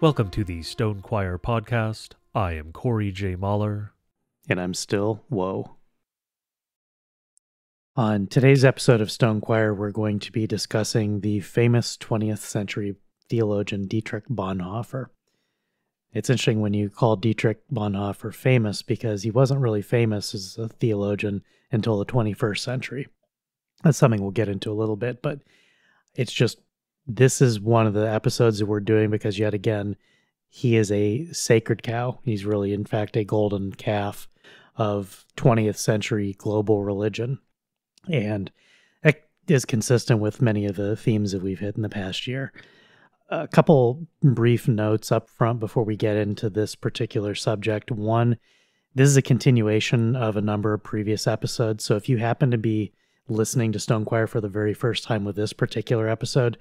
Welcome to the Stone Choir podcast. I am Corey J. Mahler. And I'm still Woe. On today's episode of Stone Choir, we're going to be discussing the famous 20th century theologian Dietrich Bonhoeffer. It's interesting when you call Dietrich Bonhoeffer famous because he wasn't really famous as a theologian until the 21st century. That's something we'll get into a little bit, but it's just this is one of the episodes that we're doing because yet again, he is a sacred cow. He's really, in fact, a golden calf of 20th century global religion. And it is consistent with many of the themes that we've hit in the past year. A couple brief notes up front before we get into this particular subject. One, this is a continuation of a number of previous episodes. So if you happen to be listening to Stone Choir for the very first time with this particular episode,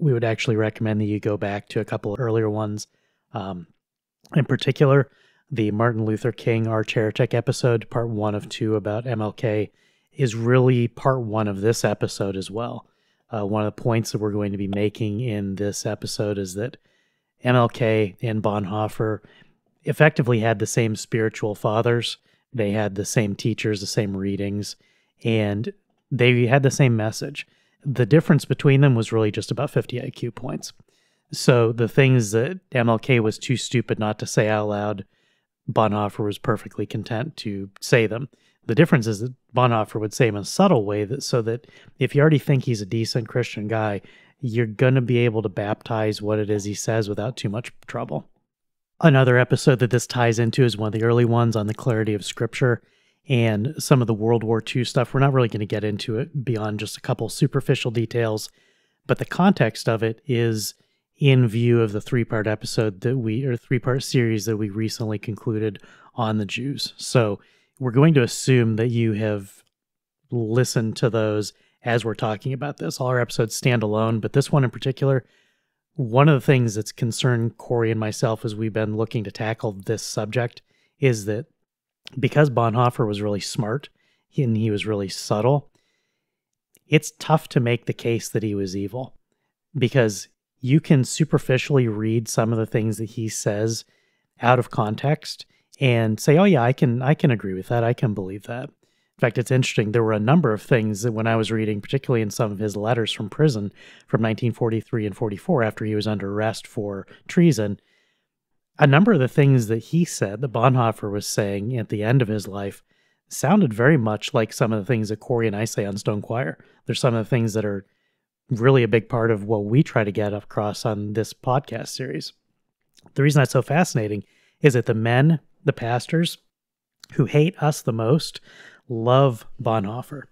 we would actually recommend that you go back to a couple of earlier ones. Um, in particular, the Martin Luther King Arch Heretic episode, part one of two about MLK, is really part one of this episode as well. Uh, one of the points that we're going to be making in this episode is that MLK and Bonhoeffer effectively had the same spiritual fathers. They had the same teachers, the same readings, and they had the same message. The difference between them was really just about 50 IQ points. So the things that MLK was too stupid not to say out loud, Bonhoeffer was perfectly content to say them. The difference is that Bonhoeffer would say them in a subtle way that so that if you already think he's a decent Christian guy, you're going to be able to baptize what it is he says without too much trouble. Another episode that this ties into is one of the early ones on the clarity of scripture and some of the World War II stuff. We're not really going to get into it beyond just a couple superficial details, but the context of it is in view of the three part episode that we, or three part series that we recently concluded on the Jews. So we're going to assume that you have listened to those as we're talking about this. All our episodes stand alone, but this one in particular, one of the things that's concerned Corey and myself as we've been looking to tackle this subject is that because Bonhoeffer was really smart and he was really subtle, it's tough to make the case that he was evil because you can superficially read some of the things that he says out of context and say, "Oh yeah, I can I can agree with that. I can believe that." In fact, it's interesting. There were a number of things that when I was reading, particularly in some of his letters from prison from 1943 and 44, after he was under arrest for treason, a number of the things that he said, that Bonhoeffer was saying at the end of his life, sounded very much like some of the things that Corey and I say on Stone Choir. There's some of the things that are really a big part of what we try to get across on this podcast series. The reason that's so fascinating is that the men, the pastors who hate us the most, love Bonhoeffer.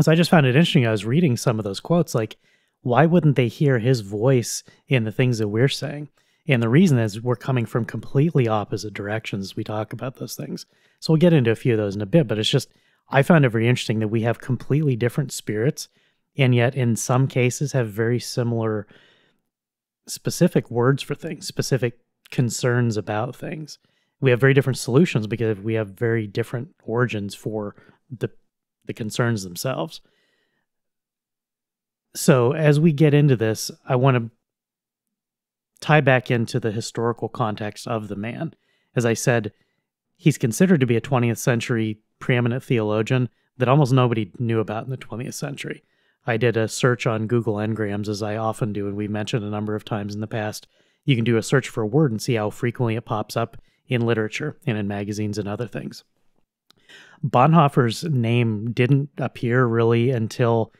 So I just found it interesting. I was reading some of those quotes, like, why wouldn't they hear his voice in the things that we're saying? And the reason is we're coming from completely opposite directions we talk about those things. So we'll get into a few of those in a bit, but it's just, I found it very interesting that we have completely different spirits, and yet in some cases have very similar specific words for things, specific concerns about things. We have very different solutions because we have very different origins for the the concerns themselves. So as we get into this, I want to tie back into the historical context of the man. As I said, he's considered to be a 20th century preeminent theologian that almost nobody knew about in the 20th century. I did a search on Google Ngrams, as I often do, and we've mentioned a number of times in the past. You can do a search for a word and see how frequently it pops up in literature and in magazines and other things. Bonhoeffer's name didn't appear really until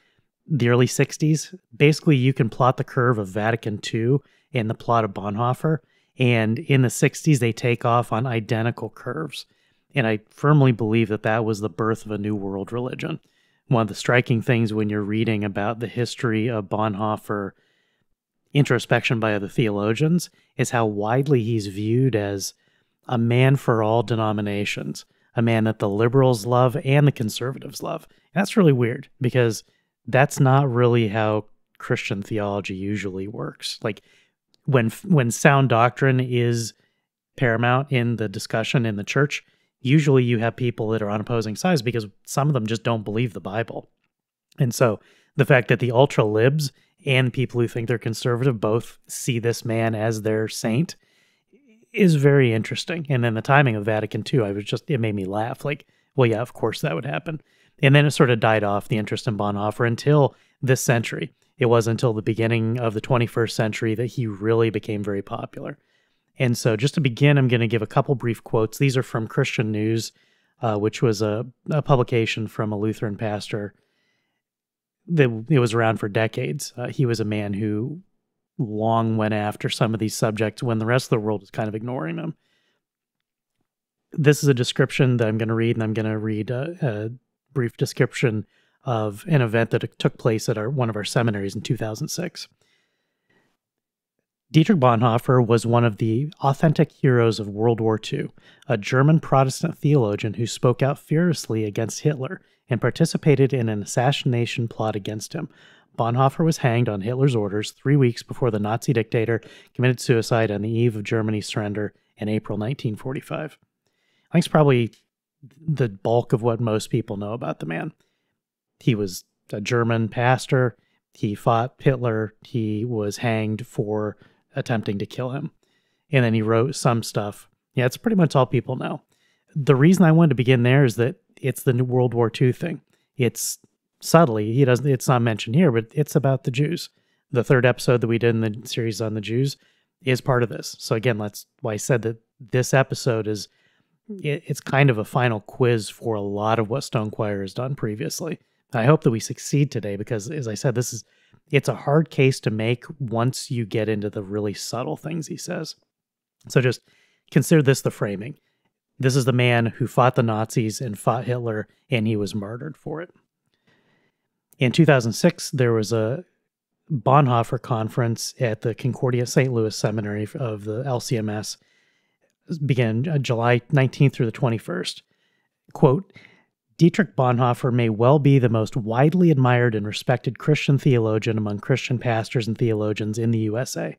the early 60s. Basically, you can plot the curve of Vatican II in the plot of Bonhoeffer. And in the 60s, they take off on identical curves. And I firmly believe that that was the birth of a new world religion. One of the striking things when you're reading about the history of Bonhoeffer, introspection by other theologians, is how widely he's viewed as a man for all denominations, a man that the liberals love and the conservatives love. And that's really weird because that's not really how Christian theology usually works. Like when when sound doctrine is paramount in the discussion in the church, usually you have people that are on opposing sides because some of them just don't believe the Bible. And so The fact that the ultra libs and people who think they're conservative both see this man as their saint is very interesting. And then the timing of Vatican II, I was just, it made me laugh. Like, well, yeah, of course that would happen. And then it sort of died off, the interest in Bonhoeffer, until this century. It wasn't until the beginning of the 21st century that he really became very popular. And so, just to begin, I'm going to give a couple brief quotes. These are from Christian News, uh, which was a, a, publication from a Lutheran pastor. That it was around for decades. Uh, he was a man who long went after some of these subjects when the rest of the world was kind of ignoring them. This is a description that I'm going to read, and I'm going to read a, a brief description of an event that took place at our, one of our seminaries in 2006. Dietrich Bonhoeffer was one of the authentic heroes of World War II, a German Protestant theologian who spoke out furiously against Hitler and participated in an assassination plot against him. Bonhoeffer was hanged on Hitler's orders three weeks before the Nazi dictator committed suicide on the eve of Germany's surrender in April 1945. I think it's probably the bulk of what most people know about the man. He was a German pastor. He fought Hitler. He was hanged for attempting to kill him. And then he wrote some stuff. Yeah, it's pretty much all people know. The reason I wanted to begin there is that it's the World War II thing. It's subtly, he doesn't it's not mentioned here, but it's about the Jews. The third episode that we did in the series on the Jews is part of this. So again, that's why I said that this episode is it, it's kind of a final quiz for a lot of what Stone Choir has done previously. I hope that we succeed today because, as I said, this is it's a hard case to make once you get into the really subtle things he says. So just consider this the framing. This is the man who fought the Nazis and fought Hitler, and he was martyred for it. In 2006, there was a Bonhoeffer conference at the Concordia St. Louis Seminary of the LCMS. Began uh, July 19th through the 21st. Quote, Dietrich Bonhoeffer may well be the most widely admired and respected Christian theologian among Christian pastors and theologians in the USA.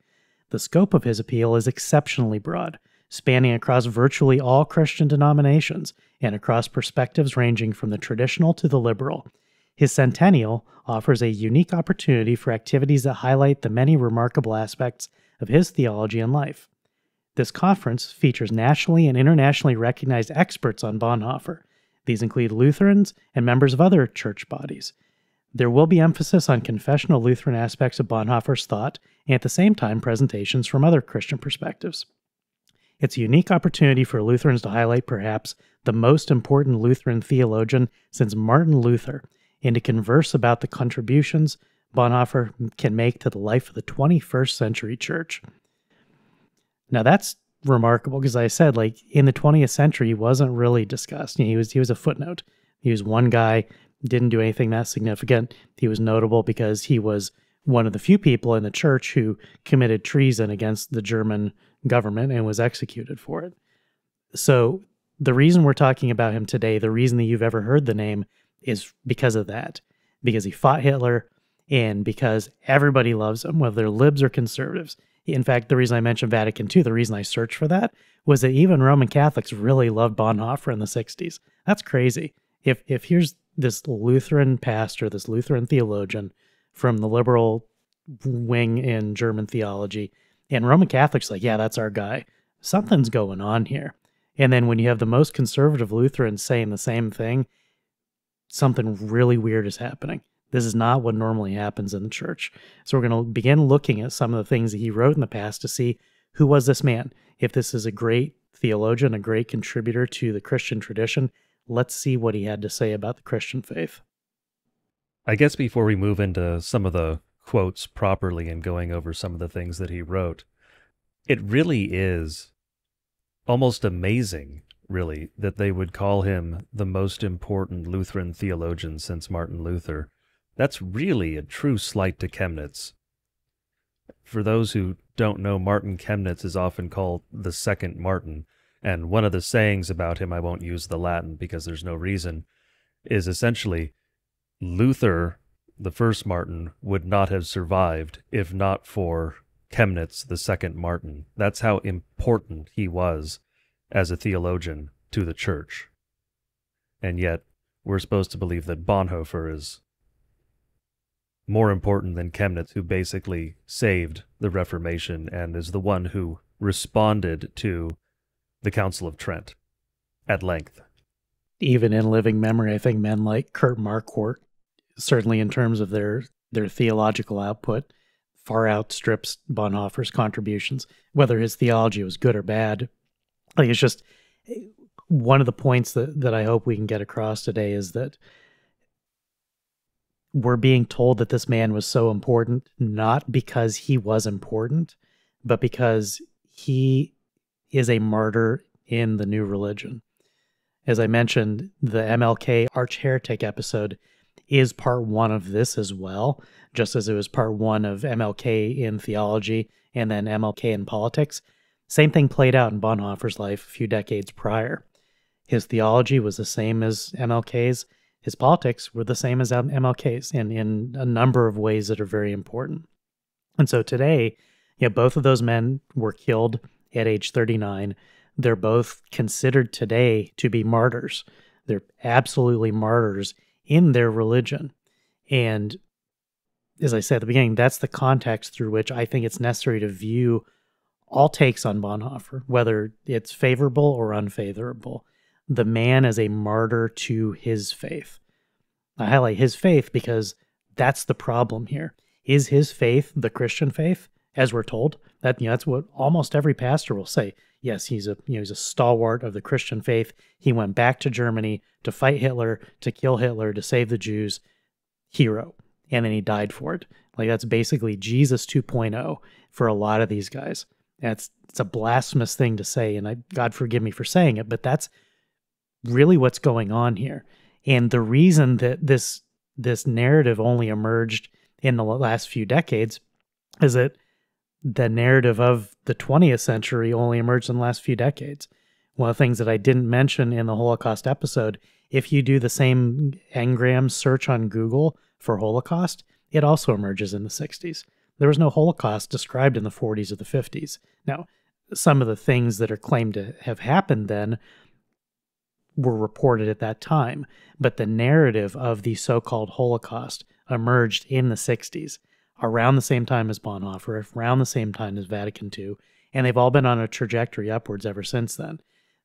The scope of his appeal is exceptionally broad, spanning across virtually all Christian denominations and across perspectives ranging from the traditional to the liberal. His centennial offers a unique opportunity for activities that highlight the many remarkable aspects of his theology and life. This conference features nationally and internationally recognized experts on Bonhoeffer these include Lutherans and members of other church bodies. There will be emphasis on confessional Lutheran aspects of Bonhoeffer's thought and at the same time presentations from other Christian perspectives. It's a unique opportunity for Lutherans to highlight perhaps the most important Lutheran theologian since Martin Luther and to converse about the contributions Bonhoeffer can make to the life of the 21st century church. Now, that's remarkable because I said like in the 20th century he wasn't really discussed. You know, he was he was a footnote. He was one guy, didn't do anything that significant. He was notable because he was one of the few people in the church who committed treason against the German government and was executed for it. So the reason we're talking about him today, the reason that you've ever heard the name is because of that. Because he fought Hitler and because everybody loves him, whether they're libs or conservatives. In fact, the reason I mentioned Vatican II, the reason I searched for that was that even Roman Catholics really loved Bonhoeffer in the 60s. That's crazy. If if here's this Lutheran pastor, this Lutheran theologian from the liberal wing in German theology, and Roman Catholics like, yeah, that's our guy. Something's going on here. And then when you have the most conservative Lutherans saying the same thing, something really weird is happening. This is not what normally happens in the church. So we're going to begin looking at some of the things that he wrote in the past to see who was this man. If this is a great theologian, a great contributor to the Christian tradition, let's see what he had to say about the Christian faith. I guess before we move into some of the quotes properly and going over some of the things that he wrote, it really is almost amazing, really, that they would call him the most important Lutheran theologian since Martin Luther. That's really a true slight to Chemnitz. For those who don't know, Martin Chemnitz is often called the second Martin, and one of the sayings about him, I won't use the Latin because there's no reason, is essentially Luther, the first Martin, would not have survived if not for Chemnitz, the second Martin. That's how important he was as a theologian to the church. And yet, we're supposed to believe that Bonhoeffer is more important than Chemnitz, who basically saved the Reformation and is the one who responded to the Council of Trent at length. Even in living memory, I think men like Kurt Marquart, certainly in terms of their their theological output, far outstrips Bonhoeffer's contributions. Whether his theology was good or bad, like it's just eh, one of the points that that I hope we can get across today is that we're being told that this man was so important not because he was important, but because he is a martyr in the new religion. As I mentioned, the MLK Arch Heretic episode is part one of this as well, just as it was part one of MLK in theology and then MLK in politics. Same thing played out in Bonhoeffer's life a few decades prior. His theology was the same as MLK's. His politics were the same as MLK's in, in a number of ways that are very important. And so today, yeah, both of those men were killed at age 39. They're both considered today to be martyrs. They're absolutely martyrs in their religion. And as I said at the beginning, that's the context through which I think it's necessary to view all takes on Bonhoeffer, whether it's favorable or unfavorable the man as a martyr to his faith. I highlight his faith because that's the problem here. Is his faith the Christian faith, as we're told? That you know, that's what almost every pastor will say. Yes, he's a you know he's a stalwart of the Christian faith. He went back to Germany to fight Hitler, to kill Hitler, to save the Jews. Hero, and then he died for it. Like that's basically Jesus 2.0 for a lot of these guys. That's it's a blasphemous thing to say, and I God forgive me for saying it, but that's really what's going on here. And the reason that this this narrative only emerged in the last few decades is that the narrative of the 20th century only emerged in the last few decades. One of the things that I didn't mention in the Holocaust episode, if you do the same Ngram search on Google for Holocaust, it also emerges in the 60s. There was no Holocaust described in the 40s or the 50s. Now, some of the things that are claimed to have happened then were reported at that time, but the narrative of the so called Holocaust emerged in the 60s, around the same time as Bonhoeffer, around the same time as Vatican II, and they've all been on a trajectory upwards ever since then.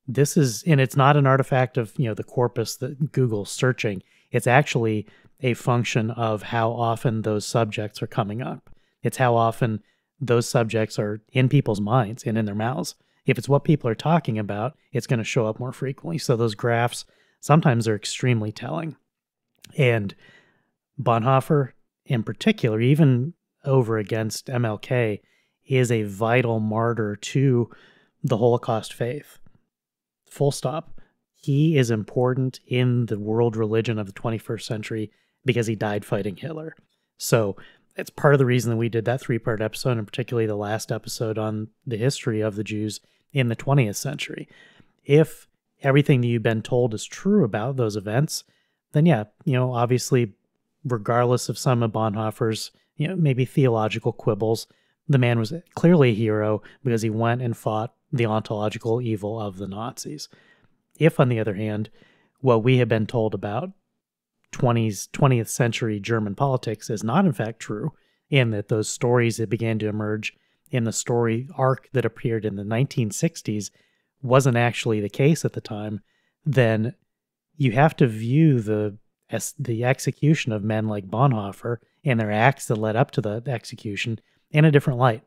This is, and it's not an artifact of, you know, the corpus that Google's searching. It's actually a function of how often those subjects are coming up. It's how often those subjects are in people's minds and in their mouths. If it's what people are talking about, it's going to show up more frequently. So those graphs sometimes are extremely telling. And Bonhoeffer, in particular, even over against MLK, is a vital martyr to the Holocaust faith. Full stop. He is important in the world religion of the 21st century because he died fighting Hitler. So it's part of the reason that we did that three part episode, and particularly the last episode on the history of the Jews in the 20th century. If everything that you've been told is true about those events, then yeah, you know, obviously, regardless of some of Bonhoeffer's, you know, maybe theological quibbles, the man was clearly a hero because he went and fought the ontological evil of the Nazis. If, on the other hand, what we have been told about 20s, 20th century German politics is not in fact true, and that those stories that began to emerge in the story arc that appeared in the 1960s wasn't actually the case at the time, then you have to view the the execution of men like Bonhoeffer and their acts that led up to the execution in a different light.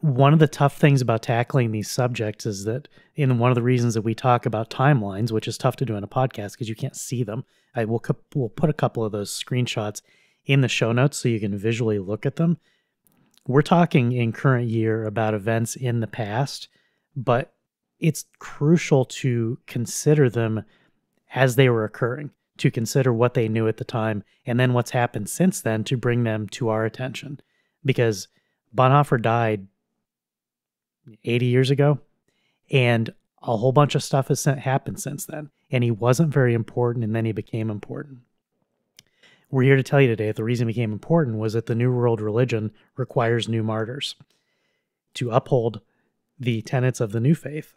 One of the tough things about tackling these subjects is that, in one of the reasons that we talk about timelines, which is tough to do in a podcast because you can't see them, I will we'll put a couple of those screenshots in the show notes so you can visually look at them we're talking in current year about events in the past, but it's crucial to consider them as they were occurring, to consider what they knew at the time, and then what's happened since then to bring them to our attention. Because Bonhoeffer died 80 years ago, and a whole bunch of stuff has happened since then. And he wasn't very important, and then he became important. We're here to tell you today that the reason it became important was that the New World religion requires new martyrs to uphold the tenets of the new faith.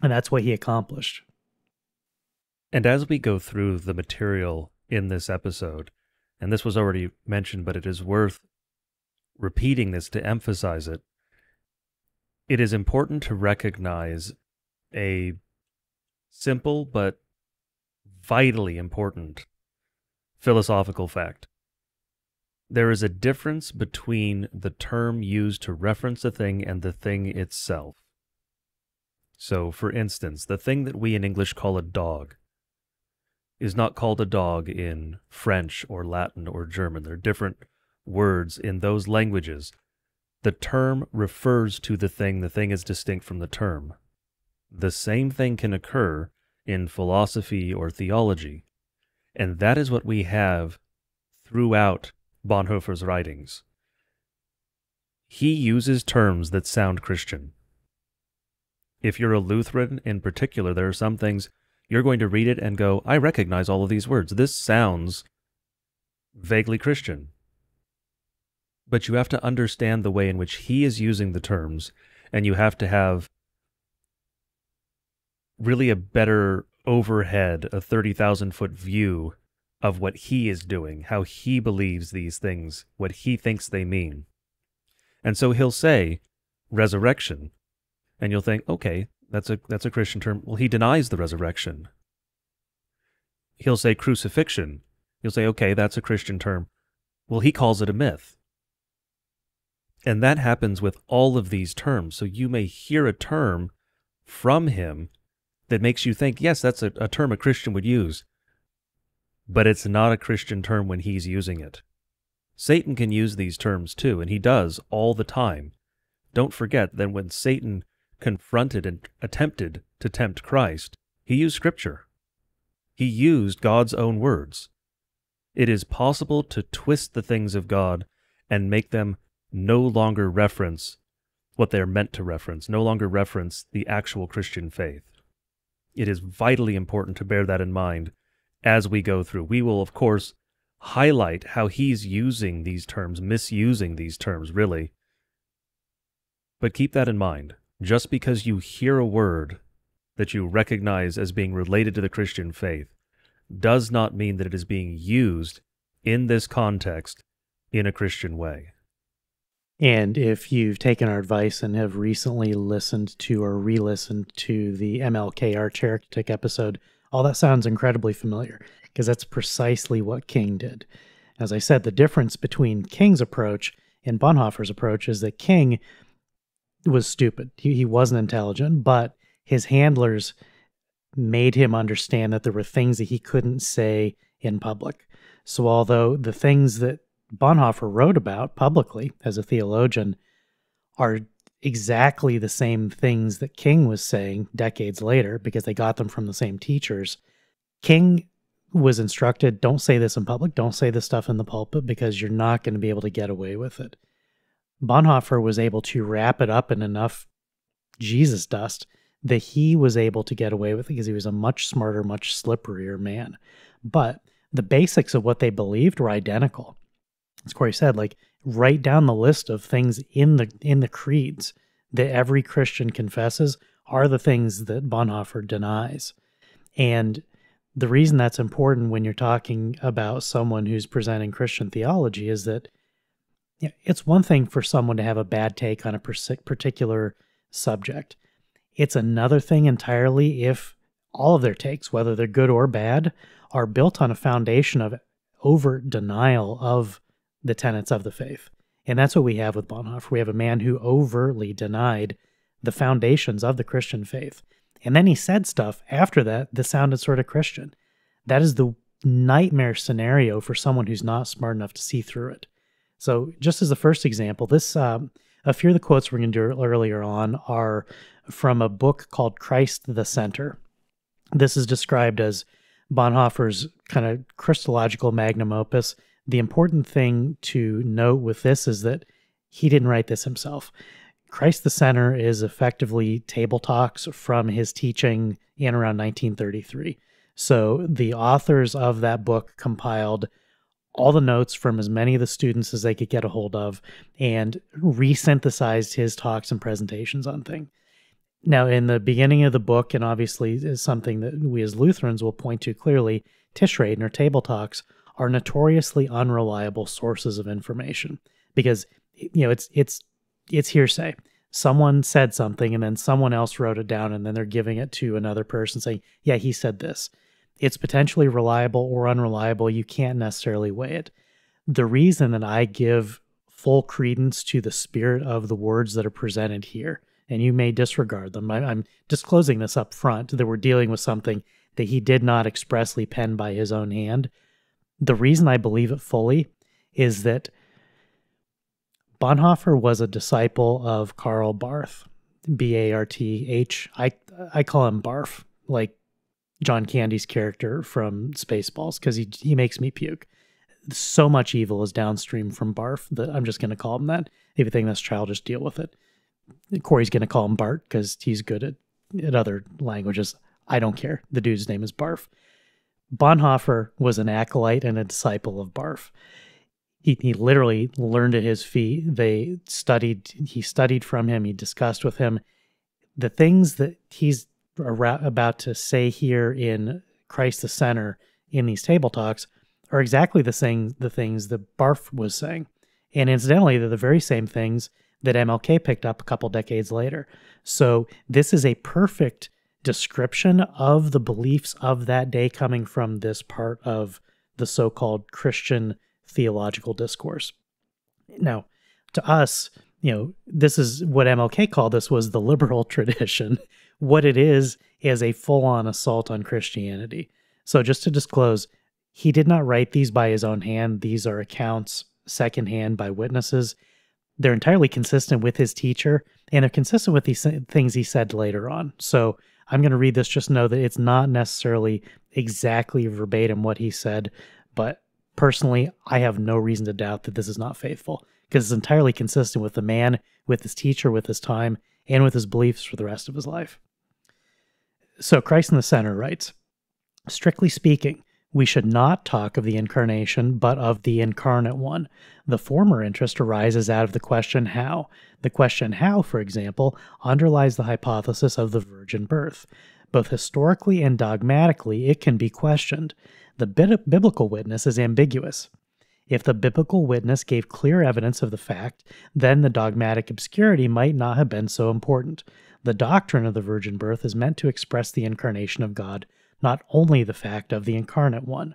And that's what he accomplished. And as we go through the material in this episode, and this was already mentioned, but it is worth repeating this to emphasize it. It is important to recognize a simple but vitally important philosophical fact. There is a difference between the term used to reference a thing and the thing itself. So, for instance, the thing that we in English call a dog is not called a dog in French or Latin or German. There are different words in those languages. The term refers to the thing, the thing is distinct from the term. The same thing can occur in philosophy or theology, and that is what we have throughout Bonhoeffer's writings. He uses terms that sound Christian. If you're a Lutheran in particular, there are some things you're going to read it and go, I recognize all of these words. This sounds vaguely Christian. But you have to understand the way in which he is using the terms, and you have to have really a better overhead, a 30,000 foot view of what he is doing, how he believes these things, what he thinks they mean. And so he'll say resurrection, and you'll think, okay, that's a that's a Christian term. Well, he denies the resurrection. He'll say crucifixion. You'll say, okay, that's a Christian term. Well, he calls it a myth. And that happens with all of these terms. So you may hear a term from him that makes you think, yes, that's a, a term a Christian would use. But it's not a Christian term when he's using it. Satan can use these terms too, and he does all the time. Don't forget that when Satan confronted and attempted to tempt Christ, he used Scripture. He used God's own words. It is possible to twist the things of God and make them no longer reference what they're meant to reference, no longer reference the actual Christian faith. It is vitally important to bear that in mind as we go through. We will, of course, highlight how he's using these terms, misusing these terms, really. But keep that in mind just because you hear a word that you recognize as being related to the Christian faith does not mean that it is being used in this context in a Christian way. And if you've taken our advice and have recently listened to or re listened to the MLK Heretic episode, all that sounds incredibly familiar because that's precisely what King did. As I said, the difference between King's approach and Bonhoeffer's approach is that King was stupid. He, he wasn't intelligent, but his handlers made him understand that there were things that he couldn't say in public. So, although the things that Bonhoeffer wrote about publicly as a theologian are exactly the same things that King was saying decades later because they got them from the same teachers, King was instructed don't say this in public, don't say this stuff in the pulpit because you're not going to be able to get away with it. Bonhoeffer was able to wrap it up in enough Jesus dust that he was able to get away with it because he was a much smarter, much slipperier man. But the basics of what they believed were identical. As Corey said, like write down the list of things in the in the creeds that every Christian confesses are the things that Bonhoeffer denies. And the reason that's important when you're talking about someone who's presenting Christian theology is that yeah, it's one thing for someone to have a bad take on a particular subject. It's another thing entirely if all of their takes, whether they're good or bad, are built on a foundation of overt denial of the tenets of the faith. And that's what we have with Bonhoeffer. We have a man who overtly denied the foundations of the Christian faith. And then he said stuff after that that sounded sort of Christian. That is the nightmare scenario for someone who's not smart enough to see through it. So, just as the first example, this um, a few of the quotes we're going to do earlier on are from a book called Christ the Center. This is described as Bonhoeffer's kind of Christological magnum opus. The important thing to note with this is that he didn't write this himself. Christ the Center is effectively table talks from his teaching in around 1933. So the authors of that book compiled all the notes from as many of the students as they could get a hold of and resynthesized his talks and presentations on thing. Now, in the beginning of the book, and obviously is something that we as Lutherans will point to clearly, Tischreden or table talks are notoriously unreliable sources of information because you know it's it's it's hearsay. Someone said something and then someone else wrote it down and then they're giving it to another person saying yeah he said this. It's potentially reliable or unreliable. You can't necessarily weigh it. The reason that i give full credence to the spirit of the words that are presented here and you may disregard them I, i'm disclosing this up front that we're dealing with something that he did not expressly pen by his own hand the reason I believe it fully is that Bonhoeffer was a disciple of Karl Barth, B A R T H. I I call him Barf, like John Candy's character from Spaceballs, because he he makes me puke. So much evil is downstream from Barf that I'm just going to call him that. If you think that's childish, deal with it. Corey's going to call him Bart because he's good at, at other languages. I don't care. The dude's name is Barf. Bonhoeffer was an acolyte and a disciple of Barf. He, he literally learned at his feet. They studied, he studied from him, he discussed with him. The things that he's about to say here in Christ the Center in these table talks are exactly the same the things that Barf was saying. And incidentally, they're the very same things that MLK picked up a couple decades later. So this is a perfect description of the beliefs of that day coming from this part of the so called Christian theological discourse. Now, to us, you know, this is what MLK called this was the liberal tradition. what it is is a full on assault on Christianity. So, just to disclose, he did not write these by his own hand. These are accounts secondhand by witnesses. They're entirely consistent with his teacher, and they're consistent with these things he said later on. So, I'm going to read this, just know that it's not necessarily exactly verbatim what he said, but personally, I have no reason to doubt that this is not faithful because it's entirely consistent with the man, with his teacher, with his time, and with his beliefs for the rest of his life. So, Christ in the Center writes Strictly speaking, we should not talk of the incarnation, but of the incarnate one. The former interest arises out of the question how. The question how, for example, underlies the hypothesis of the virgin birth. Both historically and dogmatically, it can be questioned. The biblical witness is ambiguous. If the biblical witness gave clear evidence of the fact, then the dogmatic obscurity might not have been so important. The doctrine of the virgin birth is meant to express the incarnation of God not only the fact of the incarnate one,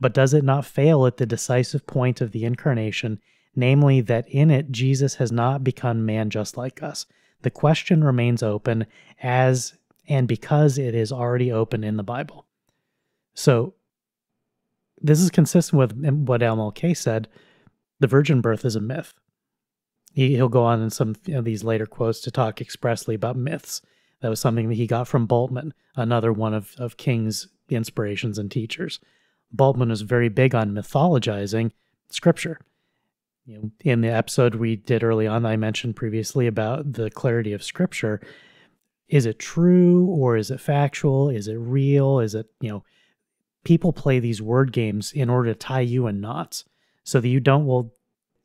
but does it not fail at the decisive point of the incarnation, namely that in it Jesus has not become man just like us? The question remains open as and because it is already open in the Bible. So, this is consistent with what MLK said. The virgin birth is a myth. He, will go on in some of these later quotes to talk expressly about myths that was something that he got from Bultmann, another one of, of King's inspirations and teachers. Bultmann was very big on mythologizing scripture. You know, in the episode we did early on, I mentioned previously about the clarity of scripture. Is it true or is it factual? Is it real? Is it, you know, people play these word games in order to tie you in knots so that you don't, well,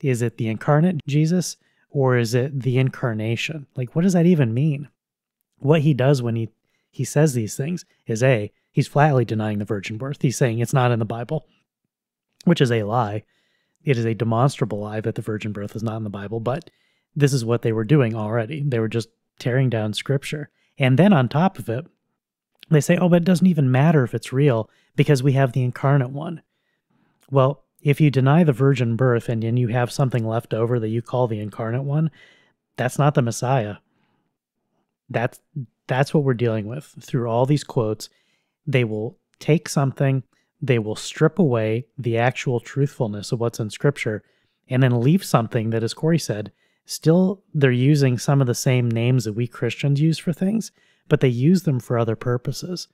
is it the incarnate Jesus or is it the incarnation? Like, what does that even mean? What he does when he he says these things is a he's flatly denying the virgin birth. He's saying it's not in the Bible, which is a lie. It is a demonstrable lie that the virgin birth is not in the Bible, but this is what they were doing already. They were just tearing down scripture. And then on top of it, they say, oh, but it doesn't even matter if it's real because we have the incarnate one. Well, if you deny the virgin birth and then you have something left over that you call the incarnate one, that's not the Messiah. That's that's what we're dealing with through all these quotes. They will take something, they will strip away the actual truthfulness of what's in scripture and then leave something that as Corey said, still they're using some of the same names that we Christians use for things, but they use them for other purposes.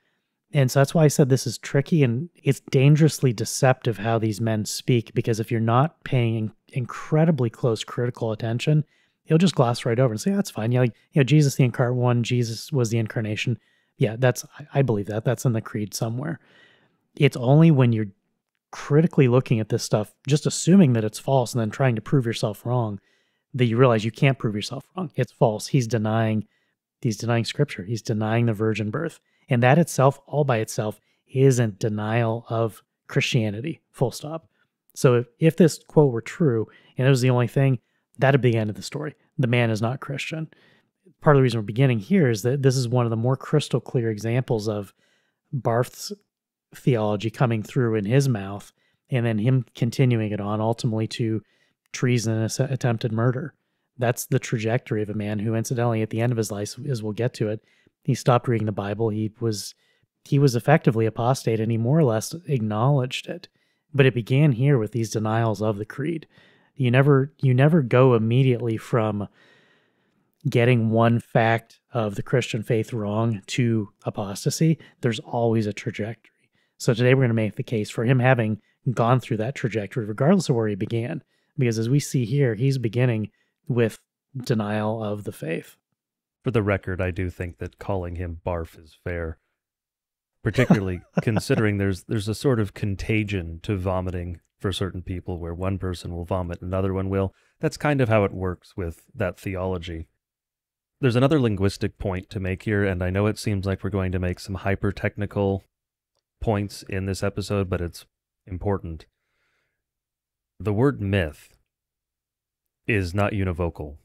And so that's why I said this is tricky and it's dangerously deceptive how these men speak because if you're not paying incredibly close critical attention, he'll just gloss right over and say, "That's fine." Yeah, like, you know, Jesus the incarnate one, Jesus was the incarnation. Yeah, that's I believe that. That's in the creed somewhere. It's only when you're critically looking at this stuff, just assuming that it's false and then trying to prove yourself wrong, that you realize you can't prove yourself wrong. It's false. He's denying he's denying scripture. He's denying the virgin birth. And that itself, all by itself, isn't denial of Christianity, full stop. So if, if this quote were true and it was the only thing, that'd be the end of the story. The man is not Christian. Part of the reason we're beginning here is that this is one of the more crystal clear examples of Barth's theology coming through in his mouth and then him continuing it on ultimately to treason and attempted murder. That's the trajectory of a man who, incidentally, at the end of his life, as we'll get to it, he stopped reading the Bible. He was he was effectively apostate, and he more or less acknowledged it. But it began here with these denials of the creed. You never you never go immediately from getting one fact of the Christian faith wrong to apostasy. There's always a trajectory. So today we're going to make the case for him having gone through that trajectory, regardless of where he began. Because as we see here, he's beginning with denial of the faith. For the record, I do think that calling him barf is fair. Particularly considering there's there's a sort of contagion to vomiting for certain people where one person will vomit, and another one will. That's kind of how it works with that theology. There's another linguistic point to make here, and I know it seems like we're going to make some hyper technical points in this episode, but it's important. The word myth is not univocal.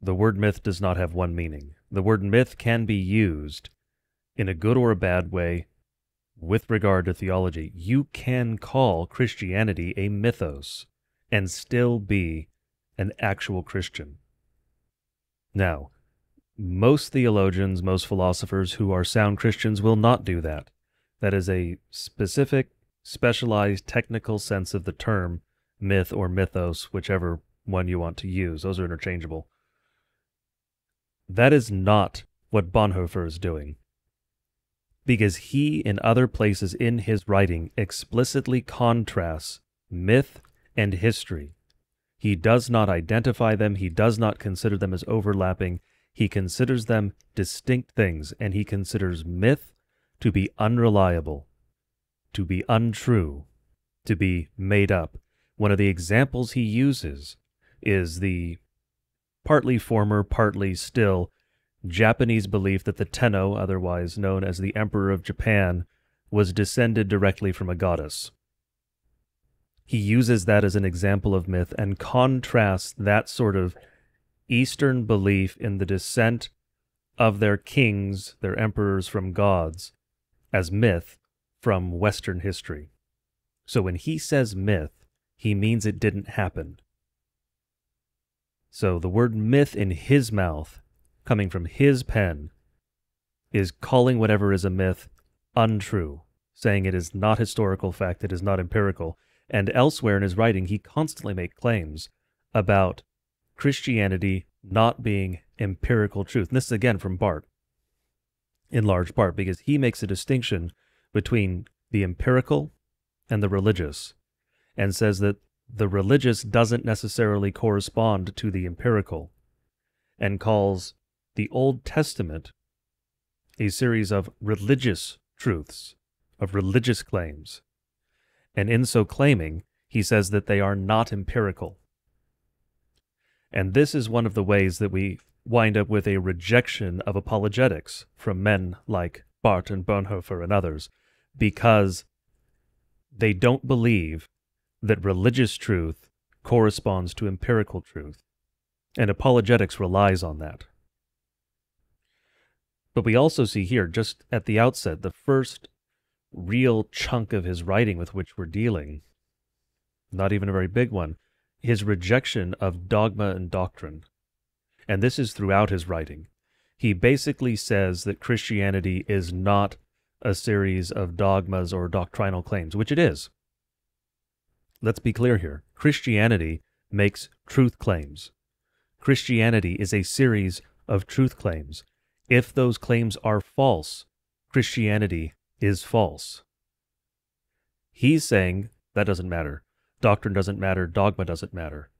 The word myth does not have one meaning. The word myth can be used in a good or a bad way with regard to theology. You can call Christianity a mythos and still be an actual Christian. Now, most theologians, most philosophers who are sound Christians will not do that. That is a specific, specialized, technical sense of the term myth or mythos, whichever one you want to use. Those are interchangeable. That is not what Bonhoeffer is doing. Because he, in other places in his writing, explicitly contrasts myth and history. He does not identify them, he does not consider them as overlapping. He considers them distinct things, and he considers myth to be unreliable, to be untrue, to be made up. One of the examples he uses is the partly former, partly still Japanese belief that the Tenno, otherwise known as the Emperor of Japan, was descended directly from a goddess. He uses that as an example of myth and contrasts that sort of Eastern belief in the descent of their kings, their emperors from gods, as myth from Western history. So when he says myth, he means it didn't happen. So the word myth in his mouth, coming from his pen, is calling whatever is a myth untrue, saying it is not historical fact, it is not empirical. And elsewhere in his writing, he constantly makes claims about Christianity not being empirical truth. And this is again from Bart, in large part, because he makes a distinction between the empirical and the religious, and says that the religious doesn't necessarily correspond to the empirical, and calls the Old Testament a series of religious truths, of religious claims. And in so claiming, he says that they are not empirical. And this is one of the ways that we wind up with a rejection of apologetics from men like Barth and Bonhoeffer and others, because they don't believe that religious truth corresponds to empirical truth, and apologetics relies on that. But we also see here, just at the outset, the first real chunk of his writing with which we're dealing, not even a very big one, his rejection of dogma and doctrine. And this is throughout his writing. He basically says that Christianity is not a series of dogmas or doctrinal claims, which it is. Let's be clear here. Christianity makes truth claims. Christianity is a series of truth claims. If those claims are false, Christianity is false. He's saying that doesn't matter. Doctrine doesn't matter. Dogma doesn't matter.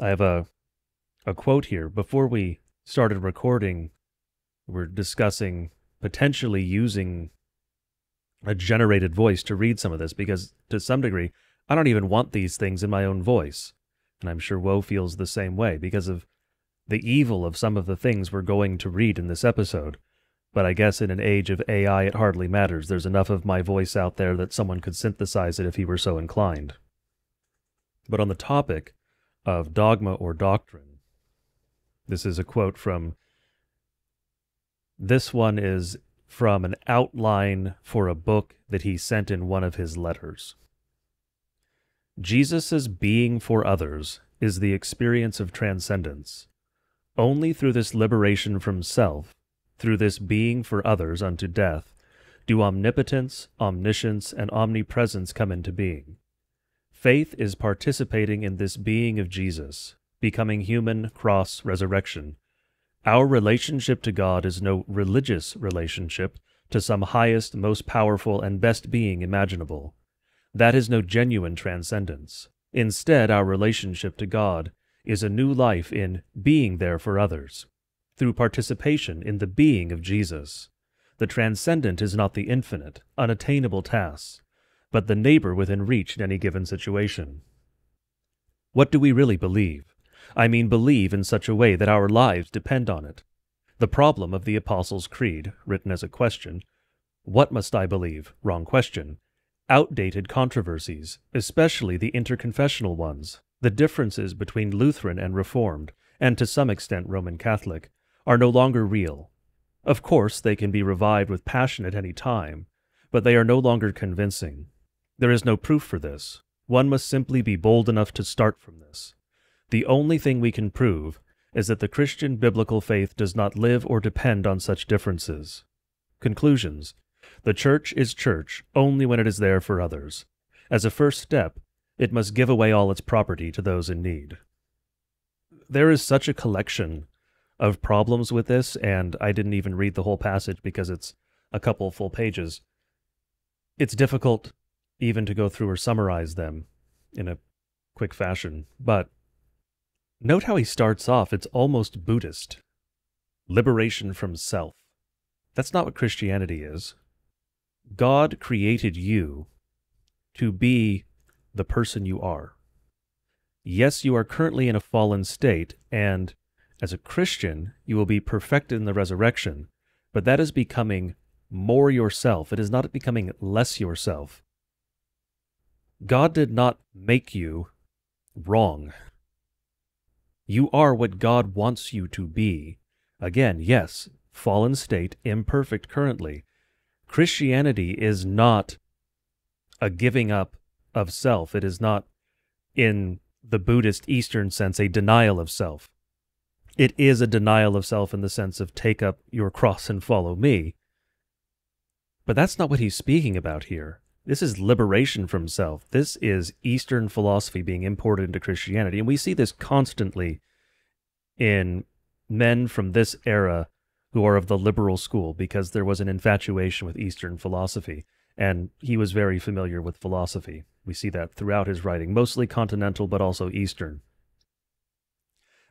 I have a, a quote here. Before we started recording, we're discussing potentially using a generated voice to read some of this because to some degree, I don't even want these things in my own voice. And I'm sure Woe feels the same way because of the evil of some of the things we're going to read in this episode. But I guess in an age of AI, it hardly matters. There's enough of my voice out there that someone could synthesize it if he were so inclined. But on the topic of dogma or doctrine, this is a quote from this one is from an outline for a book that he sent in one of his letters. Jesus' being for others is the experience of transcendence. Only through this liberation from self, through this being for others unto death, do omnipotence, omniscience, and omnipresence come into being. Faith is participating in this being of Jesus, becoming human cross resurrection. Our relationship to God is no religious relationship to some highest, most powerful, and best being imaginable. That is no genuine transcendence. Instead, our relationship to God is a new life in being there for others, through participation in the being of Jesus. The transcendent is not the infinite, unattainable tasks, but the neighbor within reach in any given situation. What do we really believe? I mean, believe in such a way that our lives depend on it. The problem of the Apostles' Creed, written as a question, What must I believe? Wrong question outdated controversies, especially the interconfessional ones, the differences between Lutheran and Reformed, and to some extent Roman Catholic, are no longer real. Of course, they can be revived with passion at any time, but they are no longer convincing. There is no proof for this. One must simply be bold enough to start from this. The only thing we can prove is that the Christian biblical faith does not live or depend on such differences. Conclusions the church is church only when it is there for others. As a first step, it must give away all its property to those in need. There is such a collection of problems with this, and I didn't even read the whole passage because it's a couple full pages. It's difficult even to go through or summarize them in a quick fashion, but note how he starts off. It's almost Buddhist. Liberation from self. That's not what Christianity is. God created you to be the person you are. Yes, you are currently in a fallen state, and as a Christian, you will be perfected in the resurrection, but that is becoming more yourself. It is not becoming less yourself. God did not make you wrong. You are what God wants you to be. Again, yes, fallen state, imperfect currently, Christianity is not a giving up of self. It is not, in the Buddhist Eastern sense, a denial of self. It is a denial of self in the sense of take up your cross and follow me. But that's not what he's speaking about here. This is liberation from self. This is Eastern philosophy being imported into Christianity. And we see this constantly in men from this era who are of the liberal school because there was an infatuation with Eastern philosophy, and he was very familiar with philosophy. We see that throughout his writing, mostly continental but also Eastern.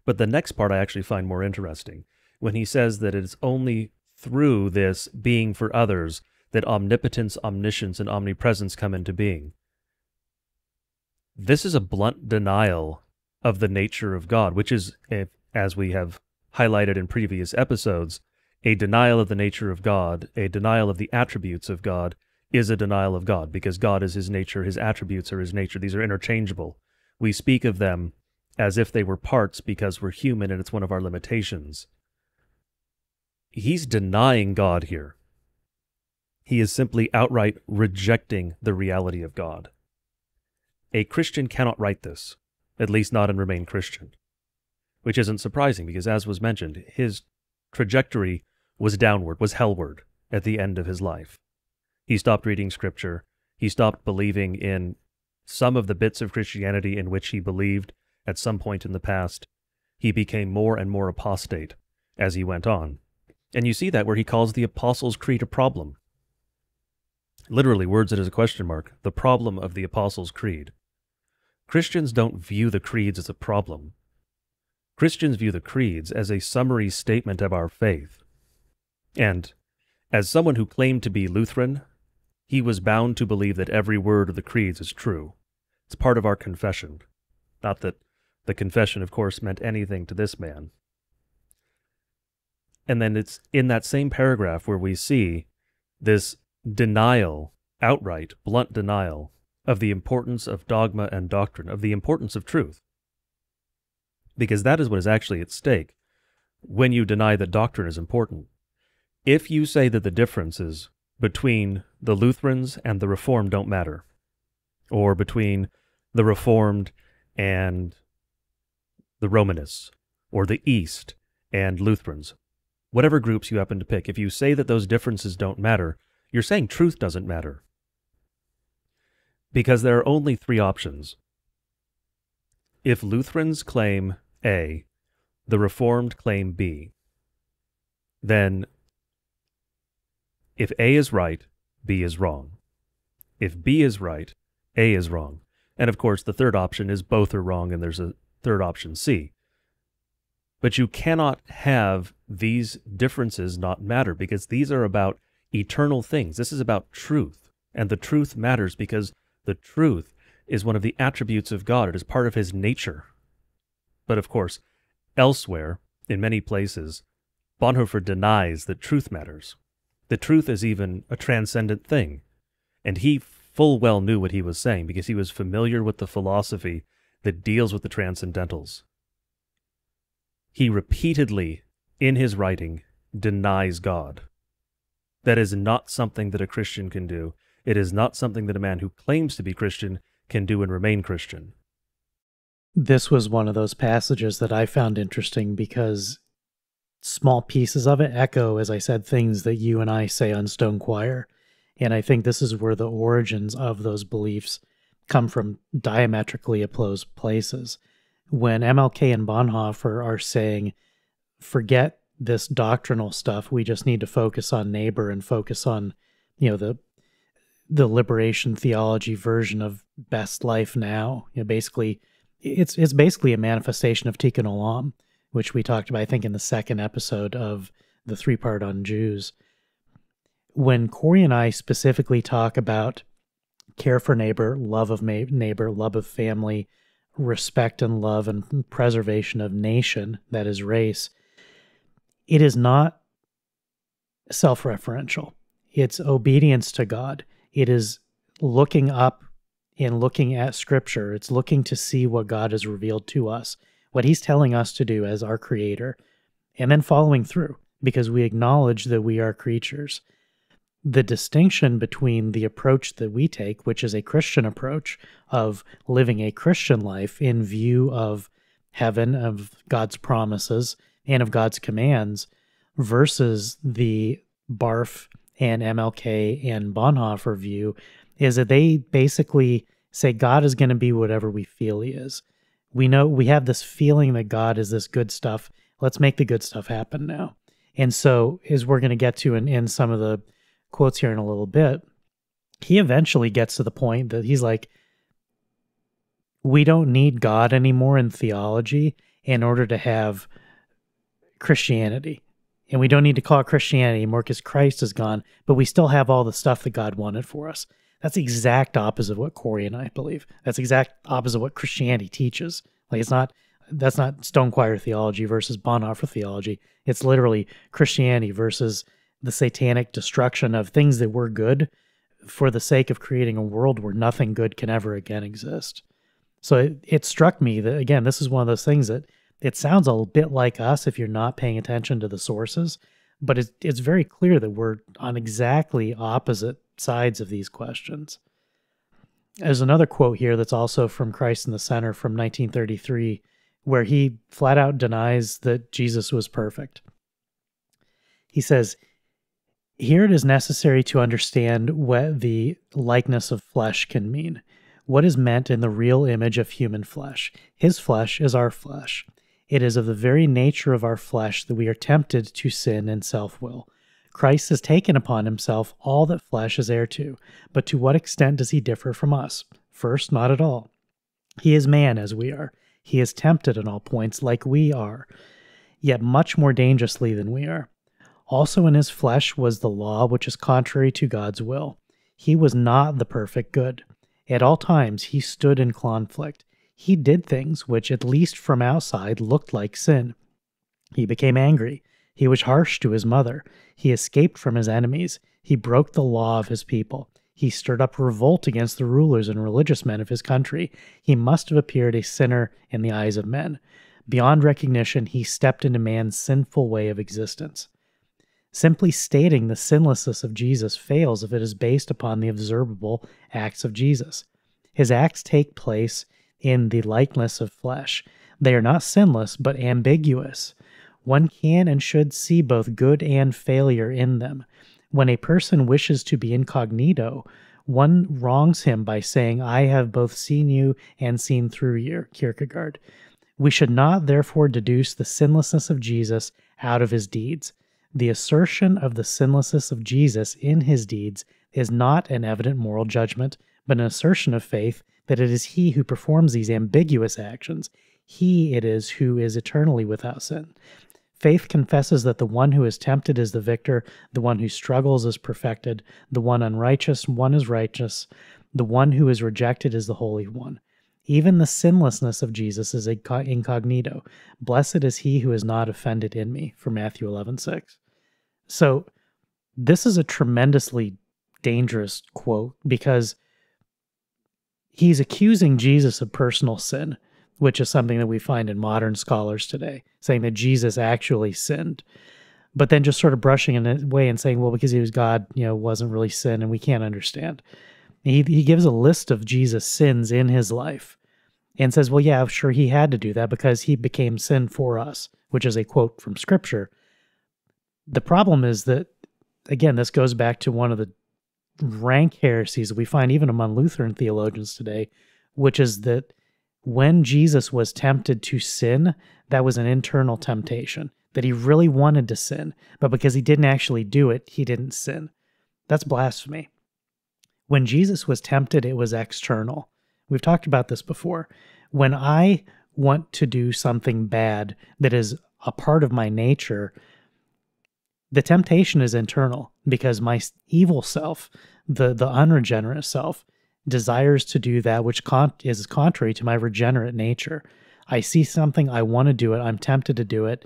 But the next part I actually find more interesting when he says that it's only through this being for others that omnipotence, omniscience, and omnipresence come into being. This is a blunt denial of the nature of God, which is, as we have highlighted in previous episodes, a denial of the nature of God, a denial of the attributes of God, is a denial of God because God is his nature, his attributes are his nature. These are interchangeable. We speak of them as if they were parts because we're human and it's one of our limitations. He's denying God here. He is simply outright rejecting the reality of God. A Christian cannot write this, at least not and remain Christian, which isn't surprising because, as was mentioned, his trajectory was downward, was hellward at the end of his life. He stopped reading scripture. He stopped believing in some of the bits of Christianity in which he believed at some point in the past. He became more and more apostate as he went on. And you see that where he calls the Apostles' Creed a problem. Literally, words it as a question mark, the problem of the Apostles' Creed. Christians don't view the creeds as a problem. Christians view the creeds as a summary statement of our faith, and as someone who claimed to be Lutheran, he was bound to believe that every word of the creeds is true. It's part of our confession. Not that the confession, of course, meant anything to this man. And then it's in that same paragraph where we see this denial, outright, blunt denial of the importance of dogma and doctrine, of the importance of truth. Because that is what is actually at stake when you deny that doctrine is important. If you say that the differences between the Lutherans and the Reformed don't matter, or between the Reformed and the Romanists, or the East and Lutherans, whatever groups you happen to pick, if you say that those differences don't matter, you're saying truth doesn't matter. Because there are only three options. If Lutherans claim A, the Reformed claim B, then if A is right, B is wrong. If B is right, A is wrong. And of course, the third option is both are wrong and there's a third option C. But you cannot have these differences not matter because these are about eternal things. This is about truth. And the truth matters because the truth is one of the attributes of God. It is part of his nature. But of course, elsewhere, in many places, Bonhoeffer denies that truth matters. The truth is even a transcendent thing. And he full well knew what he was saying because he was familiar with the philosophy that deals with the transcendentals. He repeatedly, in his writing, denies God. That is not something that a Christian can do. It is not something that a man who claims to be Christian can do and remain Christian. This was one of those passages that I found interesting because small pieces of it echo, as I said, things that you and I say on Stone Choir. And I think this is where the origins of those beliefs come from diametrically opposed places. When MLK and Bonhoeffer are saying, forget this doctrinal stuff, we just need to focus on neighbor and focus on, you know, the the liberation theology version of best life now. You know, basically it's it's basically a manifestation of Tikkun Olam, which we talked about, I think, in the second episode of the three part on Jews. When Corey and I specifically talk about care for neighbor, love of neighbor, love of family, respect and love, and preservation of nation, that is race, it is not self referential. It's obedience to God. It is looking up and looking at scripture. It's looking to see what God has revealed to us, what He's telling us to do as our creator, and then following through because we acknowledge that we are creatures the distinction between the approach that we take, which is a Christian approach of living a Christian life in view of heaven, of God's promises, and of God's commands, versus the Barth and MLK and Bonhoeffer view, is that they basically say God is going to be whatever we feel He is. We know we have this feeling that God is this good stuff. Let's make the good stuff happen now. And so, as we're going to get to in, in some of the quotes here in a little bit, he eventually gets to the point that he's like, we don't need God anymore in theology in order to have Christianity. And we don't need to call it Christianity anymore because Christ is gone, but we still have all the stuff that God wanted for us. That's the exact opposite of what Corey and I believe. That's exact opposite of what Christianity teaches. Like it's not that's not Stone Choir theology versus Bonhoeffer theology. It's literally Christianity versus the satanic destruction of things that were good for the sake of creating a world where nothing good can ever again exist. So it, it struck me that, again, this is one of those things that it sounds a bit like us if you're not paying attention to the sources, but it's, it's very clear that we're on exactly opposite sides of these questions. There's another quote here that's also from Christ in the Center from 1933, where he flat out denies that Jesus was perfect. He says, here it is necessary to understand what the likeness of flesh can mean. What is meant in the real image of human flesh? His flesh is our flesh. It is of the very nature of our flesh that we are tempted to sin and self will. Christ has taken upon himself all that flesh is heir to, but to what extent does he differ from us? First, not at all. He is man as we are. He is tempted in all points like we are, yet much more dangerously than we are. Also in his flesh was the law which is contrary to God's will. He was not the perfect good. At all times he stood in conflict. He did things which, at least from outside, looked like sin. He became angry, He was harsh to his mother. He escaped from his enemies. He broke the law of his people. He stirred up revolt against the rulers and religious men of his country. He must have appeared a sinner in the eyes of men. Beyond recognition, he stepped into man's sinful way of existence. Simply stating the sinlessness of Jesus fails if it is based upon the observable acts of Jesus. His acts take place in the likeness of flesh. They are not sinless, but ambiguous. One can and should see both good and failure in them. When a person wishes to be incognito, one wrongs him by saying, I have both seen you and seen through you, Kierkegaard. We should not therefore deduce the sinlessness of Jesus out of his deeds. The assertion of the sinlessness of Jesus in his deeds is not an evident moral judgment, but an assertion of faith that it is he who performs these ambiguous actions. He it is who is eternally without sin. Faith confesses that the one who is tempted is the victor, the one who struggles is perfected, the one unrighteous, one is righteous, the one who is rejected is the Holy One. Even the sinlessness of Jesus is incognito. Blessed is he who is not offended in me, for Matthew 11, 6. So this is a tremendously dangerous quote because he's accusing Jesus of personal sin, which is something that we find in modern scholars today, saying that Jesus actually sinned. But then just sort of brushing it away and saying, well, because he was God, you know, wasn't really sin and we can't understand. He, he gives a list of Jesus' sins in his life and says, well, yeah, sure, he had to do that because he became sin for us, which is a quote from scripture. The problem is that, again, this goes back to one of the rank heresies we find even among Lutheran theologians today, which is that when Jesus was tempted to sin, that was an internal temptation, that he really wanted to sin, but because he didn't actually do it, he didn't sin. That's blasphemy. When Jesus was tempted, it was external. We've talked about this before. When I want to do something bad that is a part of my nature, the temptation is internal because my evil self, the the unregenerate self, desires to do that which con- is contrary to my regenerate nature. I see something, I want to do it, I'm tempted to do it.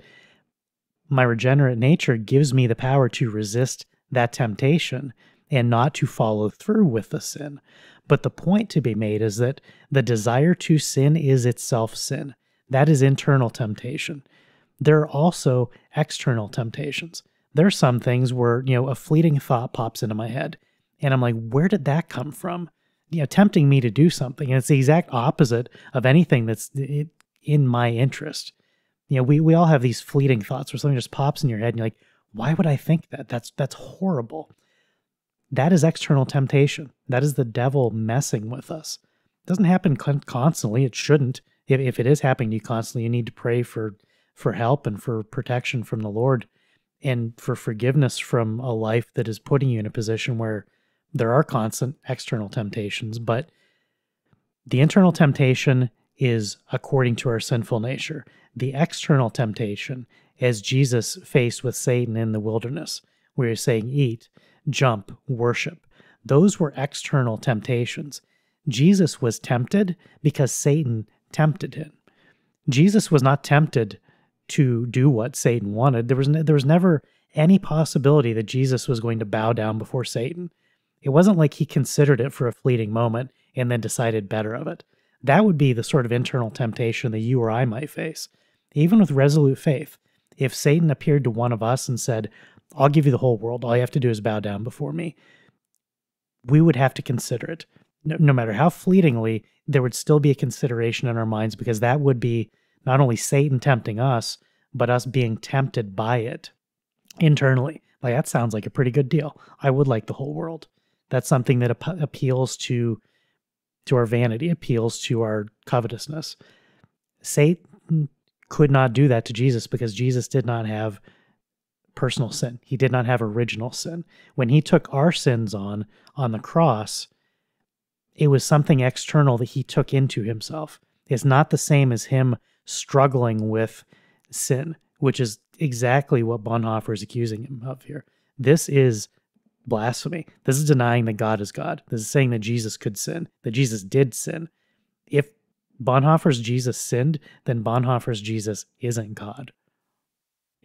My regenerate nature gives me the power to resist that temptation and not to follow through with the sin. But the point to be made is that the desire to sin is itself sin. That is internal temptation. There are also external temptations there's some things where, you know, a fleeting thought pops into my head and I'm like, where did that come from? You know, tempting me to do something. And it's the exact opposite of anything that's in my interest. You know, we, we all have these fleeting thoughts where something just pops in your head and you're like, why would I think that? That's that's horrible. That is external temptation. That is the devil messing with us. It doesn't happen constantly. It shouldn't. If, if it is happening to you constantly, you need to pray for for help and for protection from the Lord and for forgiveness from a life that is putting you in a position where there are constant external temptations, but the internal temptation is according to our sinful nature. The external temptation, as Jesus faced with Satan in the wilderness, where he's saying, Eat, jump, worship, those were external temptations. Jesus was tempted because Satan tempted him. Jesus was not tempted to do what Satan wanted. There was there was never any possibility that Jesus was going to bow down before Satan. It wasn't like he considered it for a fleeting moment and then decided better of it. That would be the sort of internal temptation that you or I might face. Even with resolute faith, if Satan appeared to one of us and said, I'll give you the whole world, all you have to do is bow down before me, we would have to consider it. No, no matter how fleetingly, there would still be a consideration in our minds because that would be not only Satan tempting us, but us being tempted by it internally. Like that sounds like a pretty good deal. I would like the whole world. That's something that ap- appeals to to our vanity, appeals to our covetousness. Satan could not do that to Jesus because Jesus did not have personal sin. He did not have original sin. When he took our sins on on the cross, it was something external that he took into himself. It's not the same as him struggling with sin, which is exactly what Bonhoeffer is accusing him of here. This is blasphemy. This is denying that God is God. This is saying that Jesus could sin, that Jesus did sin. If Bonhoeffer's Jesus sinned, then Bonhoeffer's Jesus isn't God.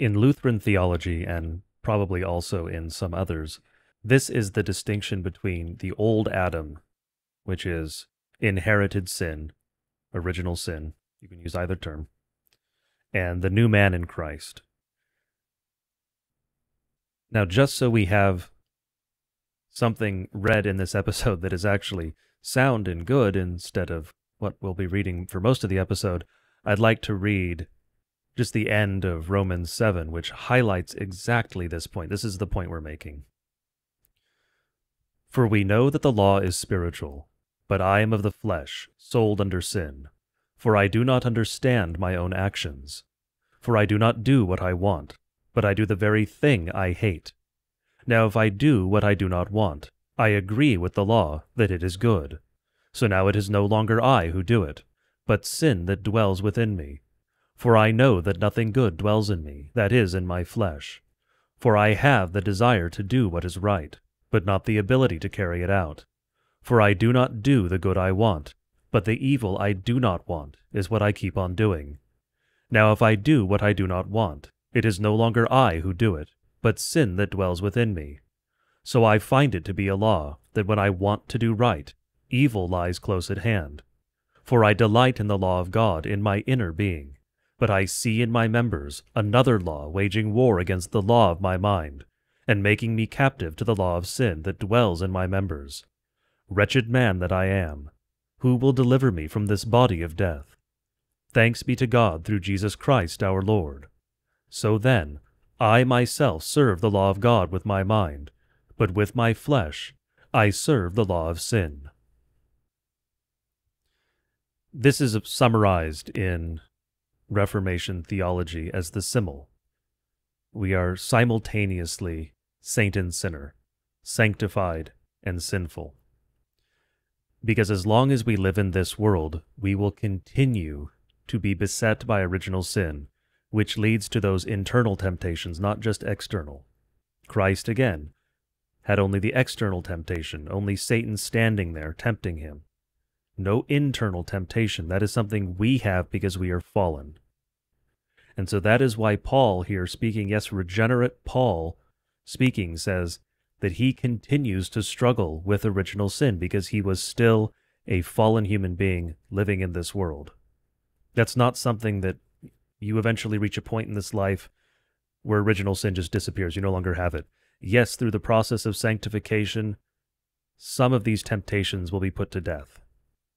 in Lutheran theology and probably also in some others, this is the distinction between the old Adam, which is inherited sin, original sin, you can use either term, and the new man in Christ. Now, just so we have something read in this episode that is actually sound and good instead of what we'll be reading for most of the episode, I'd like to read just the end of Romans 7, which highlights exactly this point. This is the point we're making. For we know that the law is spiritual, but I am of the flesh, sold under sin. For I do not understand my own actions. For I do not do what I want, but I do the very thing I hate. Now if I do what I do not want, I agree with the law that it is good. So now it is no longer I who do it, but sin that dwells within me. For I know that nothing good dwells in me, that is, in my flesh. For I have the desire to do what is right, but not the ability to carry it out. For I do not do the good I want, but the evil I do not want is what I keep on doing. Now if I do what I do not want, it is no longer I who do it, but sin that dwells within me. So I find it to be a law that when I want to do right, evil lies close at hand. For I delight in the law of God in my inner being, but I see in my members another law waging war against the law of my mind, and making me captive to the law of sin that dwells in my members. Wretched man that I am, who will deliver me from this body of death? Thanks be to God through Jesus Christ our Lord. So then, I myself serve the law of God with my mind, but with my flesh I serve the law of sin. This is summarized in Reformation theology as the simul. We are simultaneously saint and sinner, sanctified and sinful. Because as long as we live in this world, we will continue to be beset by original sin which leads to those internal temptations, not just external. Christ, again, had only the external temptation, only Satan standing there tempting him. No internal temptation. That is something we have because we are fallen. And so that is why Paul here speaking, yes, regenerate Paul speaking says that he continues to struggle with original sin because he was still a fallen human being living in this world. That's not something that you eventually reach a point in this life where original sin just disappears. You no longer have it. Yes, through the process of sanctification, some of these temptations will be put to death,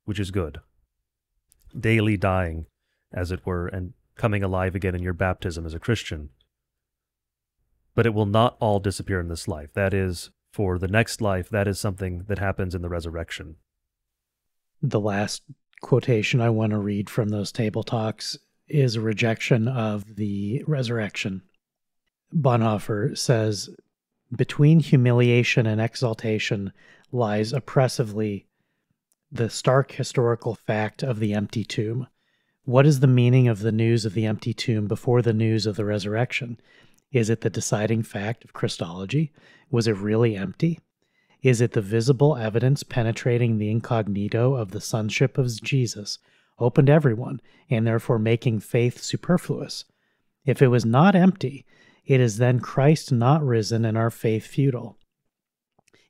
which is good. Daily dying, as it were, and coming alive again in your baptism as a Christian. But it will not all disappear in this life. That is, for the next life, that is something that happens in the resurrection. The last quotation I want to read from those table talks is a rejection of the resurrection. Bonhoeffer says, Between humiliation and exaltation lies oppressively the stark historical fact of the empty tomb. What is the meaning of the news of the empty tomb before the news of the resurrection? Is it the deciding fact of Christology? Was it really empty? Is it the visible evidence penetrating the incognito of the sonship of Jesus open to everyone, and therefore making faith superfluous. If it was not empty, it is then Christ not risen and our faith futile.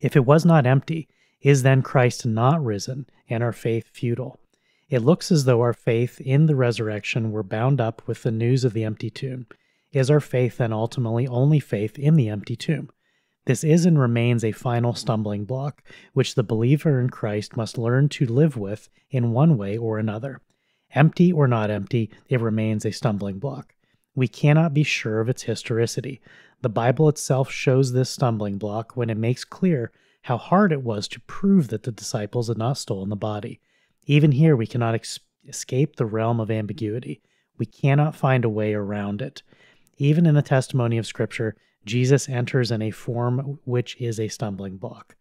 If it was not empty, is then Christ not risen and our faith futile? It looks as though our faith in the resurrection were bound up with the news of the empty tomb. Is our faith then ultimately only faith in the empty tomb? This is and remains a final stumbling block, which the believer in Christ must learn to live with in one way or another. Empty or not empty, it remains a stumbling block. We cannot be sure of its historicity. The Bible itself shows this stumbling block when it makes clear how hard it was to prove that the disciples had not stolen the body. Even here, we cannot escape the realm of ambiguity. We cannot find a way around it. Even in the testimony of Scripture, Jesus enters in a form which is a stumbling block.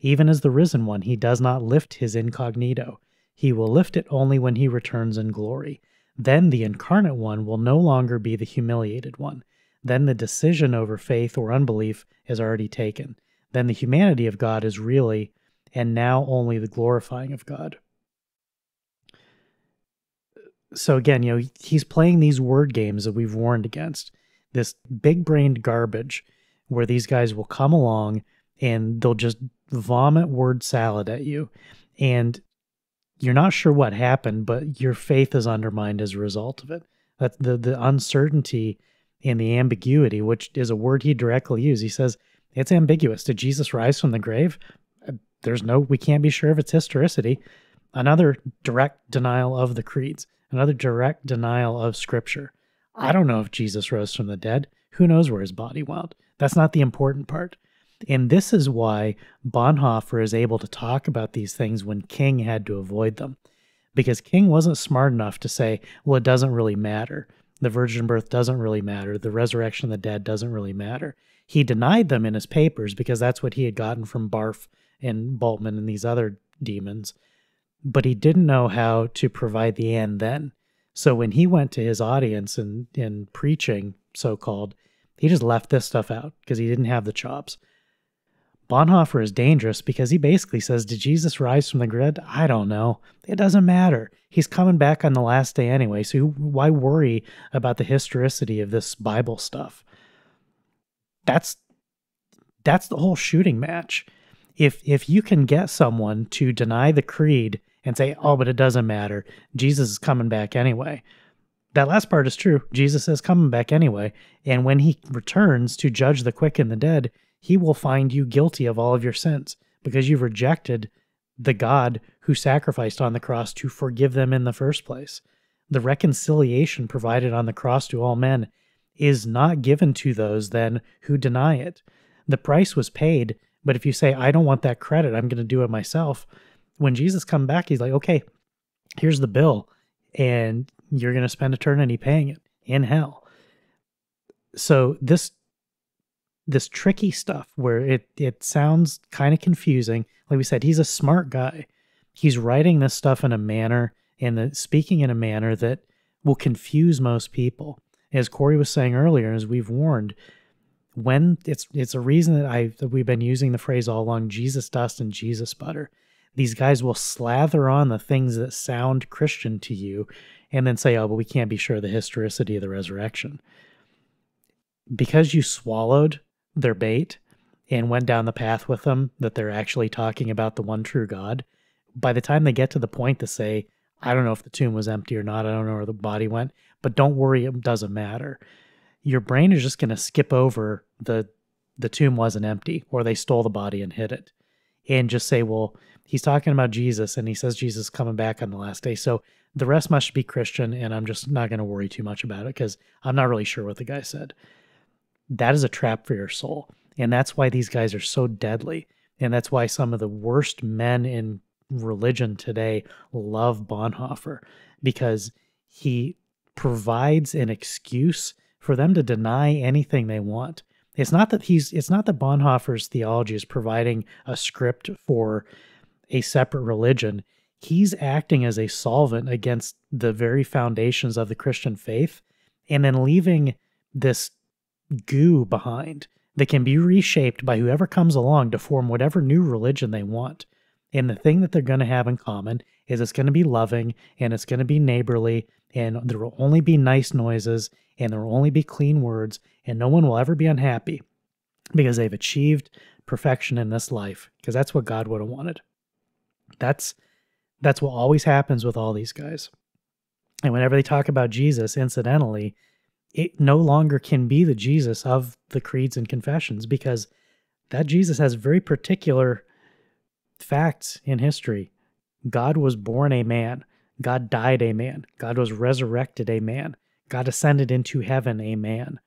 Even as the risen one, he does not lift his incognito. He will lift it only when he returns in glory. Then the incarnate one will no longer be the humiliated one. Then the decision over faith or unbelief is already taken. Then the humanity of God is really and now only the glorifying of God. So again, you know, he's playing these word games that we've warned against. This big brained garbage where these guys will come along and they'll just vomit word salad at you. And you're not sure what happened, but your faith is undermined as a result of it. That the the uncertainty and the ambiguity, which is a word he directly used. He says it's ambiguous. Did Jesus rise from the grave? Uh, there's no, we can't be sure of its historicity. Another direct denial of the creeds, another direct denial of Scripture. I don't know if Jesus rose from the dead. Who knows where his body went? That's not the important part. And this is why Bonhoeffer is able to talk about these things when King had to avoid them. Because King wasn't smart enough to say, well, it doesn't really matter. The virgin birth doesn't really matter. The resurrection of the dead doesn't really matter. He denied them in his papers because that's what he had gotten from Barth and Bultmann and these other demons. But he didn't know how to provide the and then. So when he went to his audience and in preaching, so called, he just left this stuff out because he didn't have the chops. Bonhoeffer is dangerous because he basically says, Did Jesus rise from the dead? I don't know. It doesn't matter. He's coming back on the last day anyway, so why worry about the historicity of this Bible stuff? That's that's the whole shooting match. If if you can get someone to deny the creed and say, "Oh, but it doesn't matter. Jesus is coming back anyway." That last part is true. Jesus is coming back anyway, and when he returns to judge the quick and the dead, he will find you guilty of all of your sins because you've rejected the God who sacrificed on the cross to forgive them in the first place. The reconciliation provided on the cross to all men is not given to those then who deny it. The price was paid, but if you say, I don't want that credit, I'm going to do it myself, when Jesus come back, he's like, okay, here's the bill, and you're going to spend eternity paying it in hell. So this this tricky stuff where it it sounds kind of confusing. Like we said, he's a smart guy. He's writing this stuff in a manner and speaking in a manner that will confuse most people. As Corey was saying earlier, as we've warned, when it's it's a reason that I that we've been using the phrase all along, Jesus dust and Jesus butter. These guys will slather on the things that sound Christian to you and then say, oh, but we can't be sure of the historicity of the resurrection. Because you swallowed their bait and went down the path with them that they're actually talking about the one true God, by the time they get to the point to say, I don't know if the tomb was empty or not, I don't know where the body went, but don't worry, it doesn't matter. Your brain is just going to skip over the the tomb wasn't empty or they stole the body and hid it and just say, well, he's talking about Jesus and he says Jesus coming back on the last day. So the rest must be Christian and I'm just not going to worry too much about it because I'm not really sure what the guy said that is a trap for your soul. And that's why these guys are so deadly. And that's why some of the worst men in religion today love Bonhoeffer because he provides an excuse for them to deny anything they want. It's not that he's it's not that Bonhoeffer's theology is providing a script for a separate religion. He's acting as a solvent against the very foundations of the Christian faith and then leaving this goo behind that can be reshaped by whoever comes along to form whatever new religion they want. And the thing that they're going to have in common is it's going to be loving and it's going to be neighborly and there will only be nice noises and there will only be clean words and no one will ever be unhappy because they've achieved perfection in this life because that's what God would have wanted. That's that's what always happens with all these guys. And whenever they talk about Jesus incidentally, it no longer can be the Jesus of the creeds and confessions because that Jesus has very particular facts in history. God was born a man, God died a man, God was resurrected a man, God ascended into heaven a man.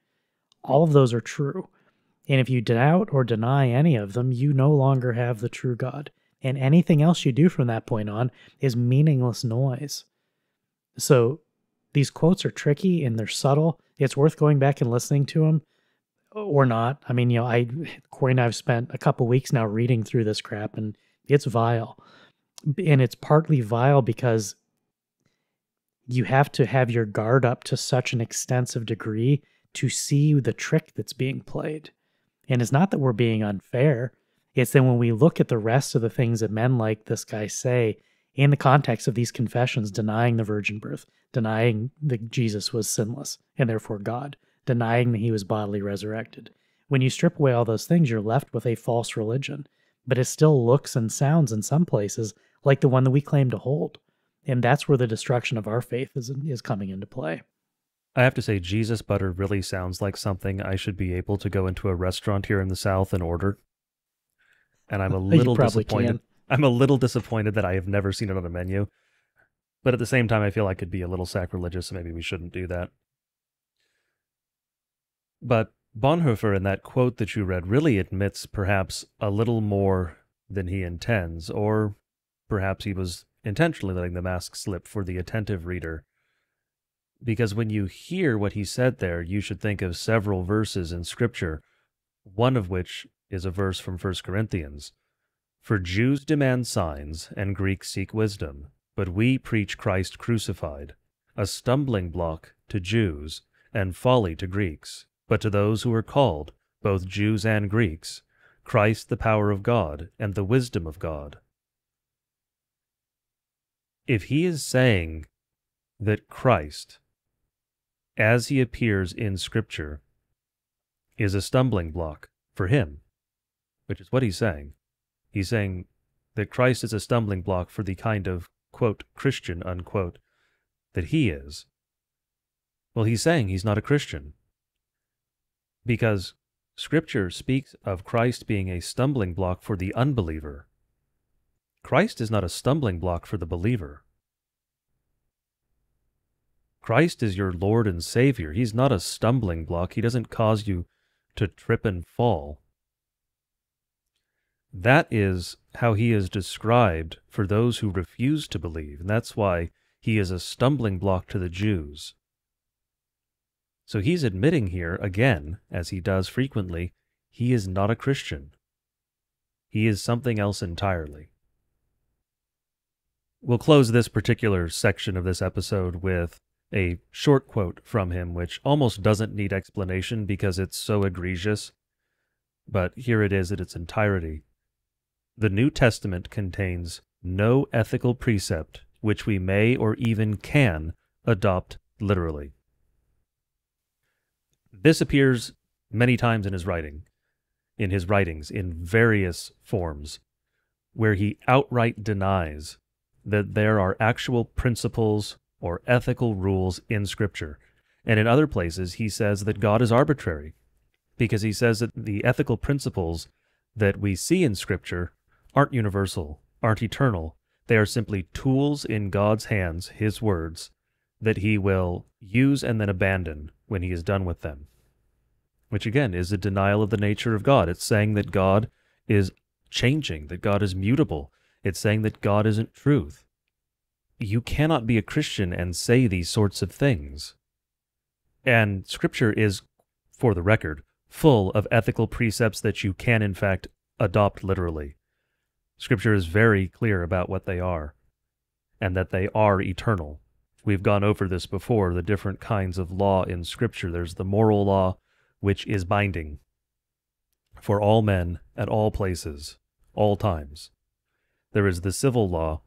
All of those are true. And if you doubt or deny any of them, you no longer have the true God. And anything else you do from that point on is meaningless noise. So these quotes are tricky and they're subtle. It's worth going back and listening to them or not. I mean, you know, I Corey and I've spent a couple weeks now reading through this crap and it's vile. And it's partly vile because you have to have your guard up to such an extensive degree to see the trick that's being played. And it's not that we're being unfair. It's then when we look at the rest of the things that men like this guy say in the context of these confessions denying the virgin birth, denying that Jesus was sinless and therefore God, denying that he was bodily resurrected. When you strip away all those things, you're left with a false religion, but it still looks and sounds in some places like the one that we claim to hold. And that's where the destruction of our faith is, is coming into play. I have to say, Jesus butter really sounds like something I should be able to go into a restaurant here in the South and order. And I'm a little disappointed. Can. I'm a little disappointed that I have never seen it on a menu. But at the same time, I feel I could be a little sacrilegious, so maybe we shouldn't do that. But Bonhoeffer, in that quote that you read, really admits perhaps a little more than he intends, or perhaps he was intentionally letting the mask slip for the attentive reader. Because when you hear what he said there, you should think of several verses in Scripture, one of which is a verse from 1 Corinthians. For Jews demand signs, and Greeks seek wisdom, but we preach Christ crucified, a stumbling block to Jews, and folly to Greeks. But to those who are called, both Jews and Greeks, Christ the power of God and the wisdom of God. If he is saying that Christ as he appears in Scripture, is a stumbling block for him, which is what he's saying. He's saying that Christ is a stumbling block for the kind of, quote, Christian, unquote, that he is. Well, he's saying he's not a Christian. Because Scripture speaks of Christ being a stumbling block for the unbeliever. Christ is not a stumbling block for the believer. Christ is your Lord and Savior. He's not a stumbling block. He doesn't cause you to trip and fall. That is how he is described for those who refuse to believe, and that's why he is a stumbling block to the Jews. So he's admitting here, again, as he does frequently, he is not a Christian. He is something else entirely. We'll close this particular section of this episode with a short quote from him, which almost doesn't need explanation because it's so egregious. But here it is in its entirety. The New Testament contains no ethical precept which we may or even can adopt literally. This appears many times in his writing, in his writings in various forms, where he outright denies that there are actual principles or ethical rules in Scripture. And in other places, he says that God is arbitrary because he says that the ethical principles that we see in Scripture aren't universal, aren't eternal. They are simply tools in God's hands, his words, that he will use and then abandon when he is done with them. Which again is a denial of the nature of God. It's saying that God is changing, that God is mutable. It's saying that God isn't truth you cannot be a Christian and say these sorts of things. And Scripture is, for the record, full of ethical precepts that you can, in fact, adopt literally. Scripture is very clear about what they are, and that they are eternal. We've gone over this before the different kinds of law in Scripture. There's the moral law, which is binding for all men at all places, all times. There is the civil law,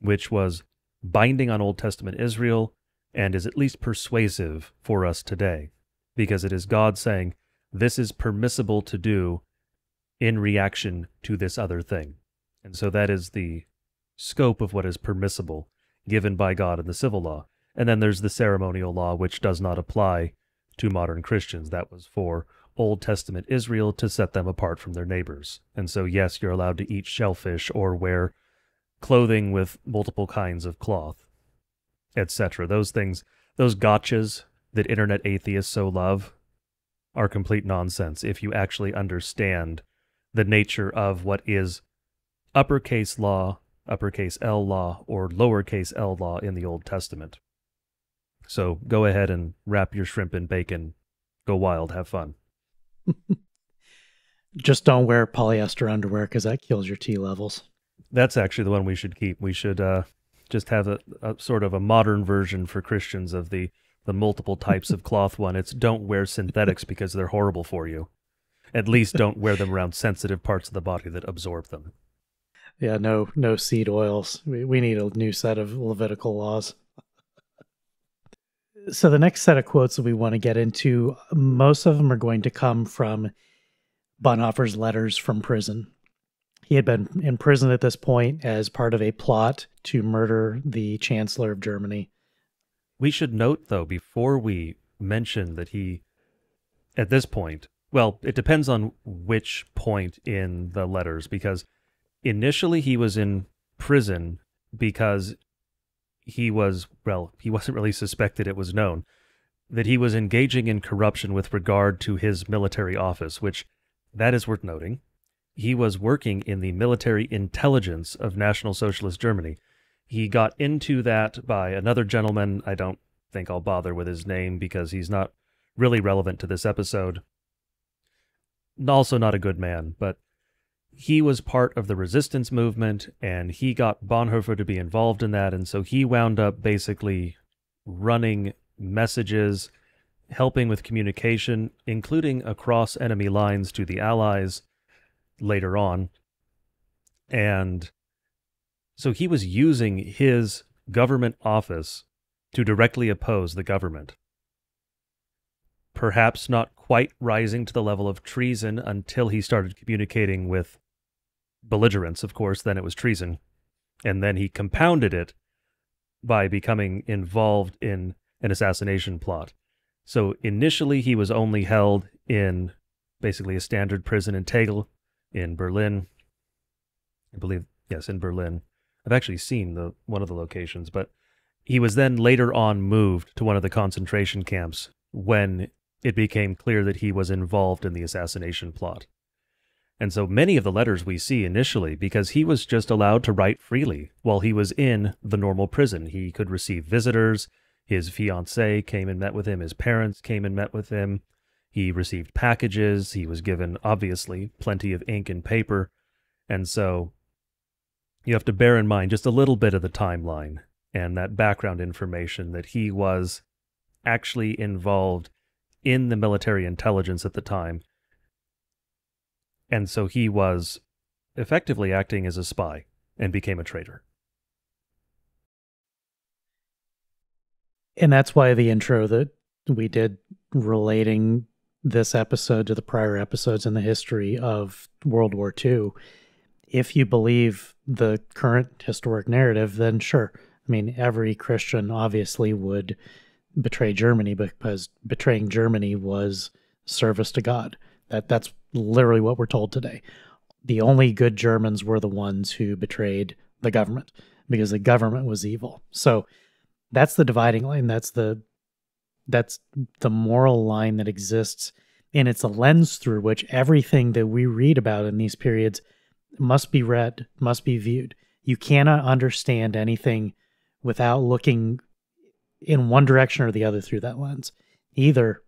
which was binding on Old Testament Israel and is at least persuasive for us today, because it is God saying, This is permissible to do in reaction to this other thing. And so that is the scope of what is permissible given by God in the civil law. And then there's the ceremonial law, which does not apply to modern Christians. That was for Old Testament Israel to set them apart from their neighbors. And so, yes, you're allowed to eat shellfish or wear clothing with multiple kinds of cloth, etc. Those things, those gotchas that internet atheists so love, are complete nonsense if you actually understand the nature of what is uppercase law, uppercase L law, or lowercase l law in the Old Testament. So go ahead and wrap your shrimp in bacon. Go wild, have fun. Just don't wear polyester underwear because that kills your T levels that's actually the one we should keep. We should uh, just have a, a, sort of a modern version for Christians of the the multiple types of cloth one. It's don't wear synthetics because they're horrible for you. At least don't wear them around sensitive parts of the body that absorb them. Yeah, no no seed oils. We we need a new set of Levitical laws. So the next set of quotes that we want to get into, most of them are going to come from Bonhoeffer's letters from prison. He had been in prison at this point as part of a plot to murder the Chancellor of Germany. We should note, though, before we mention that he, at this point, well, it depends on which point in the letters, because initially he was in prison because he was, well, he wasn't really suspected, it was known that he was engaging in corruption with regard to his military office, which that is worth noting. He was working in the military intelligence of National Socialist Germany. He got into that by another gentleman. I don't think I'll bother with his name because he's not really relevant to this episode. Also, not a good man, but he was part of the resistance movement and he got Bonhoeffer to be involved in that. And so he wound up basically running messages, helping with communication, including across enemy lines to the Allies later on. And so he was using his government office to directly oppose the government. Perhaps not quite rising to the level of treason until he started communicating with belligerents, of course, then it was treason. And then he compounded it by becoming involved in an assassination plot. So initially, he was only held in basically a standard prison in Tegel in Berlin. I believe, yes, in Berlin. I've actually seen the one of the locations, but he was then later on moved to one of the concentration camps when it became clear that he was involved in the assassination plot. And so many of the letters we see initially, because he was just allowed to write freely while he was in the normal prison. He could receive visitors. His fiancee came and met with him. His parents came and met with him. He received packages. He was given, obviously, plenty of ink and paper. And so you have to bear in mind just a little bit of the timeline and that background information that he was actually involved in the military intelligence at the time and so he was effectively acting as a spy and became a traitor. And that's why the intro that we did relating this episode to the prior episodes in the history of World War II. If you believe the current historic narrative, then sure. I mean, every Christian obviously would betray Germany because betraying Germany was service to God. That that's literally what we're told today. The only good Germans were the ones who betrayed the government because the government was evil. So that's the dividing line. That's the that's the moral line that exists and it's a lens through which everything that we read about in these periods must be read, must be viewed. You cannot understand anything without looking in one direction or the other through that lens. Either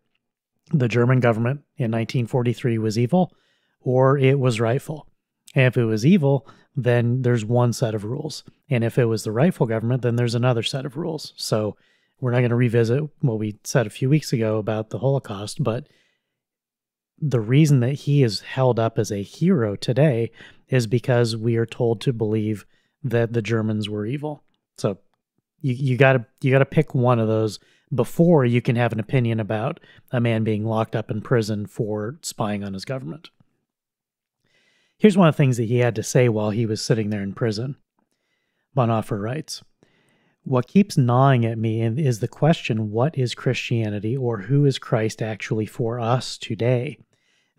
the German government in 1943 was evil or it was rightful. And if it was evil, then there's one set of rules. And if it was the rightful government, then there's another set of rules. So we're not going to revisit what we said a few weeks ago about the Holocaust, but the reason that he is held up as a hero today is because we are told to believe that the Germans were evil. So you you got to you got to pick one of those before you can have an opinion about a man being locked up in prison for spying on his government. Here's one of the things that he had to say while he was sitting there in prison. Bonhoeffer writes, What keeps gnawing at me is the question what is Christianity or who is Christ actually for us today?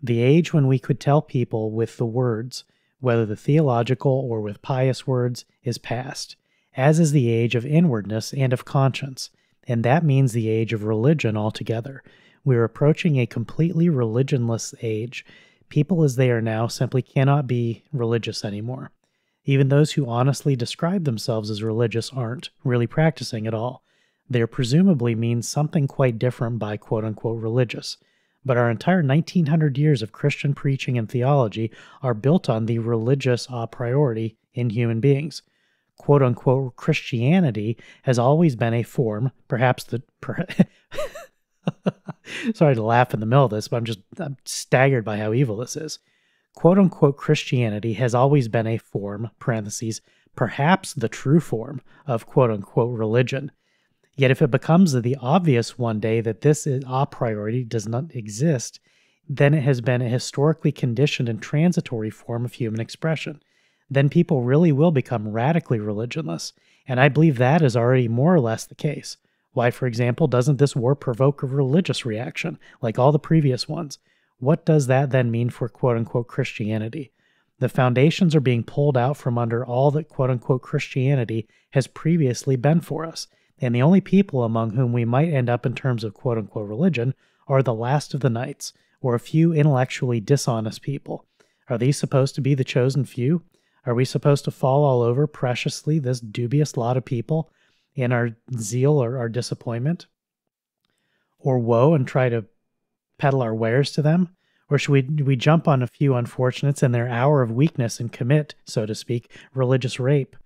The age when we could tell people with the words, whether the theological or with pious words, is past, as is the age of inwardness and of conscience and that means the age of religion altogether. We're approaching a completely religionless age. People as they are now simply cannot be religious anymore. Even those who honestly describe themselves as religious aren't really practicing at all. They presumably mean something quite different by quote unquote religious. But our entire 1900 years of Christian preaching and theology are built on the religious a priori in human beings quote unquote Christianity has always been a form, perhaps the. Per- Sorry to laugh in the middle of this, but I'm just I'm staggered by how evil this is. Quote unquote Christianity has always been a form, parentheses, perhaps the true form of quote unquote religion. Yet if it becomes the obvious one day that this is a priori does not exist, then it has been a historically conditioned and transitory form of human expression. Then people really will become radically religionless, and I believe that is already more or less the case. Why, for example, doesn't this war provoke a religious reaction like all the previous ones? What does that then mean for quote unquote Christianity? The foundations are being pulled out from under all that quote unquote Christianity has previously been for us, and the only people among whom we might end up in terms of quote unquote religion are the last of the knights, or a few intellectually dishonest people. Are these supposed to be the chosen few? Are we supposed to fall all over preciously this dubious lot of people in our zeal or our disappointment? Or woe and try to peddle our wares to them? Or should we, we jump on a few unfortunates in their hour of weakness and commit, so to speak, religious rape?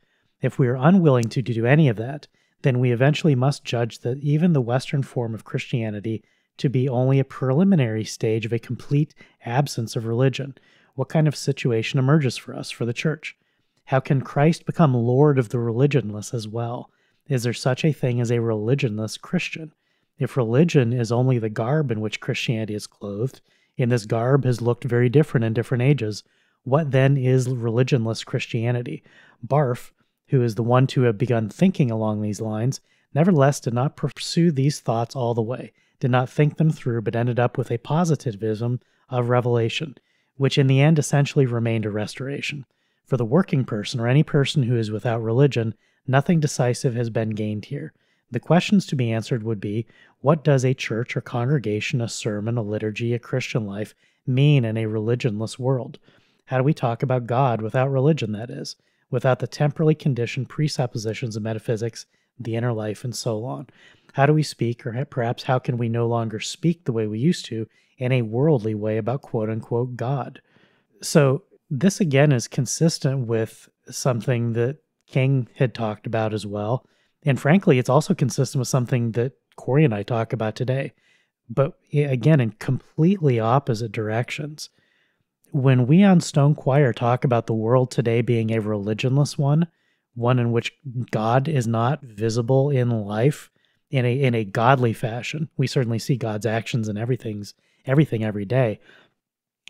If we are unwilling to do any of that, then we eventually must judge that even the Western form of Christianity to be only a preliminary stage of a complete absence of religion, what kind of situation emerges for us, for the church? How can Christ become Lord of the religionless as well? Is there such a thing as a religionless Christian? If religion is only the garb in which Christianity is clothed, and this garb has looked very different in different ages, what then is religionless Christianity? Barth, who is the one to have begun thinking along these lines, nevertheless did not pursue these thoughts all the way did not think them through, but ended up with a positivism of revelation, which in the end essentially remained a restoration. For the working person or any person who is without religion, nothing decisive has been gained here. The questions to be answered would be what does a church or congregation, a sermon, a liturgy, a Christian life mean in a religionless world? How do we talk about God without religion, that is, without the temporally conditioned presuppositions of metaphysics, the inner life, and so on? How do we speak, or perhaps how can we no longer speak the way we used to in a worldly way about quote unquote God? So, this again is consistent with something that King had talked about as well. And frankly, it's also consistent with something that Corey and I talk about today. But again, in completely opposite directions. When we on Stone Choir talk about the world today being a religionless one, one in which God is not visible in life, in a in a godly fashion. We certainly see God's actions and everything's everything every day.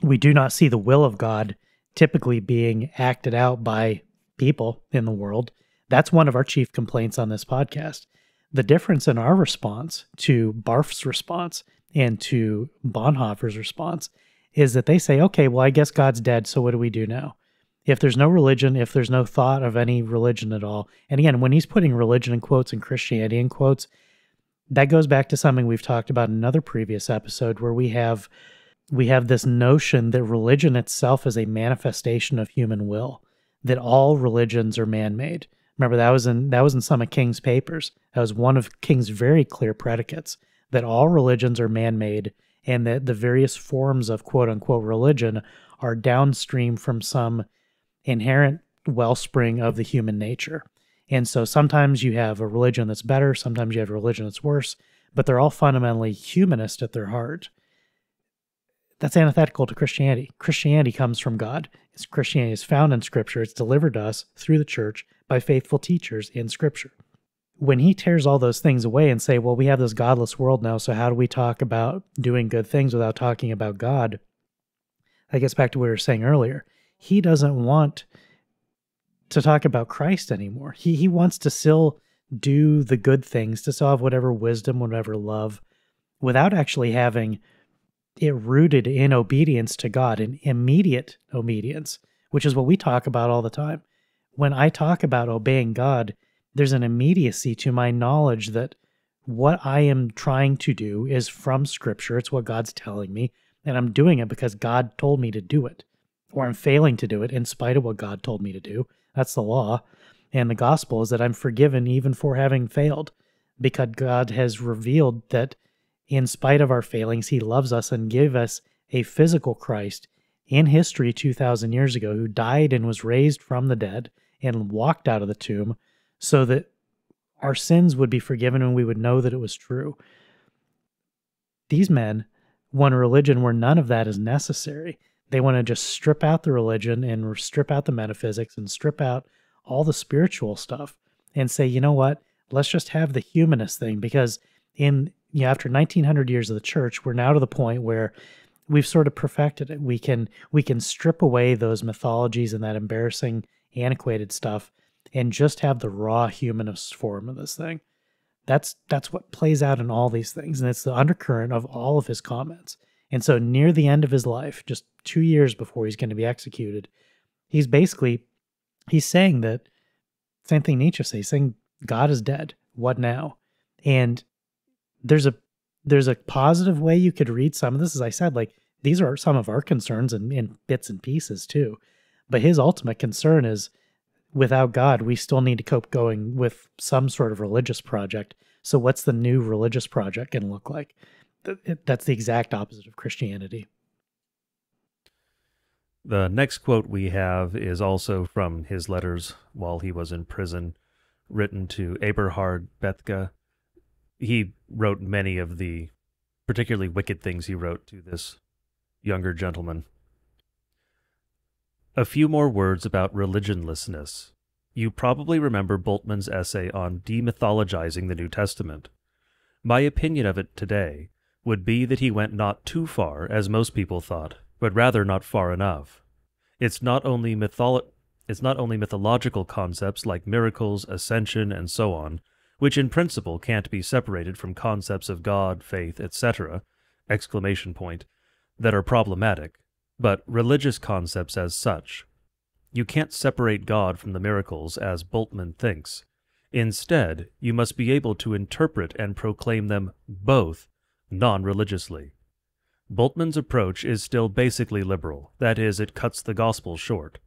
We do not see the will of God typically being acted out by people in the world. That's one of our chief complaints on this podcast. The difference in our response to Barth's response and to Bonhoeffer's response is that they say, okay, well, I guess God's dead, so what do we do now? If there's no religion, if there's no thought of any religion at all, and again, when he's putting religion in quotes and Christianity in quotes, that goes back to something we've talked about in another previous episode where we have we have this notion that religion itself is a manifestation of human will that all religions are man-made. Remember that was in that was in some of king's papers. That was one of king's very clear predicates that all religions are man-made and that the various forms of quote unquote religion are downstream from some inherent wellspring of the human nature and so sometimes you have a religion that's better, sometimes you have a religion that's worse, but they're all fundamentally humanist at their heart. That's antithetical to Christianity. Christianity comes from God. Christianity is found in Scripture. It's delivered to us through the church by faithful teachers in Scripture. When he tears all those things away and say, well, we have this godless world now, so how do we talk about doing good things without talking about God? That gets back to what we were saying earlier. He doesn't want to talk about Christ anymore. He he wants to still do the good things, to still have whatever wisdom, whatever love, without actually having it rooted in obedience to God, in immediate obedience, which is what we talk about all the time. When I talk about obeying God, there's an immediacy to my knowledge that what I am trying to do is from Scripture. It's what God's telling me, and I'm doing it because God told me to do it, or I'm failing to do it in spite of what God told me to do. That's the law. And the gospel is that I'm forgiven even for having failed because God has revealed that in spite of our failings, He loves us and gave us a physical Christ in history 2,000 years ago who died and was raised from the dead and walked out of the tomb so that our sins would be forgiven and we would know that it was true. These men want a religion where none of that is necessary. They want to just strip out the religion and strip out the metaphysics and strip out all the spiritual stuff and say, you know what? let's just have the humanist thing because in you know, after 1900 years of the church, we're now to the point where we've sort of perfected it. We can we can strip away those mythologies and that embarrassing antiquated stuff and just have the raw humanist form of this thing. That's that's what plays out in all these things and it's the undercurrent of all of his comments. And so near the end of his life, just 2 years before he's going to be executed, he's basically he's saying that same thing Nietzsche says, he's saying God is dead. What now? And there's a there's a positive way you could read some of this. As I said, like these are some of our concerns and in bits and pieces too. But his ultimate concern is without God, we still need to cope going with some sort of religious project. So what's the new religious project going to look like? That's the exact opposite of Christianity. The next quote we have is also from his letters while he was in prison, written to Eberhard Bethge, he wrote many of the particularly wicked things he wrote to this younger gentleman. A few more words about religionlessness. You probably remember Bultmann's essay on demythologizing the New Testament. My opinion of it today would be that he went not too far, as most people thought, but rather not far enough. It's not only mytholo- it's not only mythological concepts like miracles, ascension, and so on, which in principle can't be separated from concepts of God, faith, etc., exclamation point, that are problematic, but religious concepts as such. You can't separate God from the miracles as Bultmann thinks. Instead, you must be able to interpret and proclaim them both non religiously. Bultmann's approach is still basically liberal, that is, it cuts the gospel short.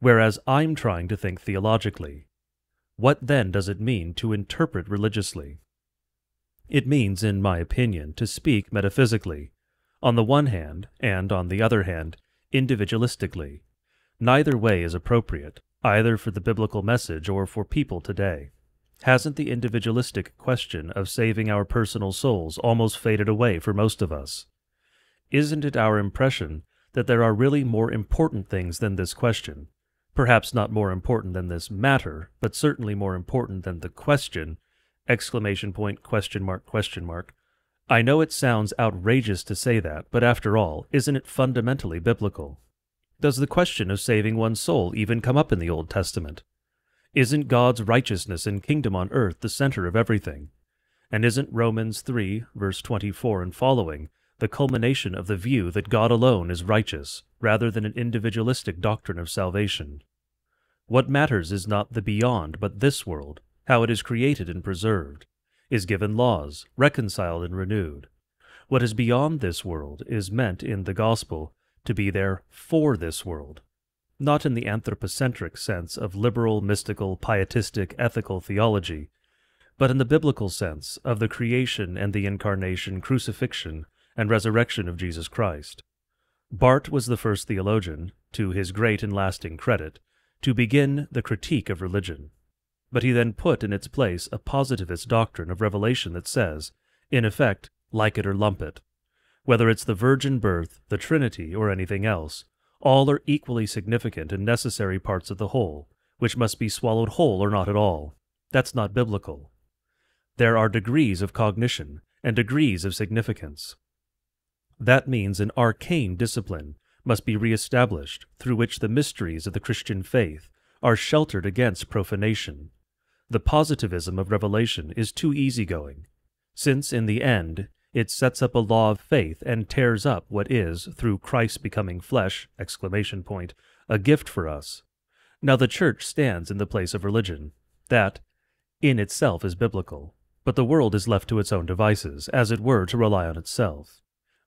Whereas I'm trying to think theologically, what then does it mean to interpret religiously? It means, in my opinion, to speak metaphysically, on the one hand, and on the other hand, individualistically. Neither way is appropriate, either for the biblical message or for people today. Hasn't the individualistic question of saving our personal souls almost faded away for most of us? Isn't it our impression that there are really more important things than this question, perhaps not more important than this matter, but certainly more important than the question, exclamation point, question mark, question mark. I know it sounds outrageous to say that, but after all, isn't it fundamentally biblical? Does the question of saving one's soul even come up in the Old Testament? Isn't God's righteousness and kingdom on earth the center of everything? And isn't Romans 3, verse 24 and following, the culmination of the view that God alone is righteous, rather than an individualistic doctrine of salvation. What matters is not the beyond, but this world, how it is created and preserved, is given laws, reconciled and renewed. What is beyond this world is meant in the gospel to be there for this world, not in the anthropocentric sense of liberal, mystical, pietistic, ethical theology, but in the biblical sense of the creation and the incarnation, crucifixion, and resurrection of Jesus Christ. Barth was the first theologian, to his great and lasting credit, to begin the critique of religion. But he then put in its place a positivist doctrine of revelation that says, in effect, like it or lump it. Whether it's the virgin birth, the Trinity, or anything else, all are equally significant and necessary parts of the whole, which must be swallowed whole or not at all. That's not biblical. There are degrees of cognition and degrees of significance. That means an arcane discipline must be re-established through which the mysteries of the Christian faith are sheltered against profanation. The positivism of revelation is too easygoing, since in the end it sets up a law of faith and tears up what is, through Christ becoming flesh, exclamation point, a gift for us. Now the church stands in the place of religion. That, in itself, is biblical, but the world is left to its own devices, as it were to rely on itself.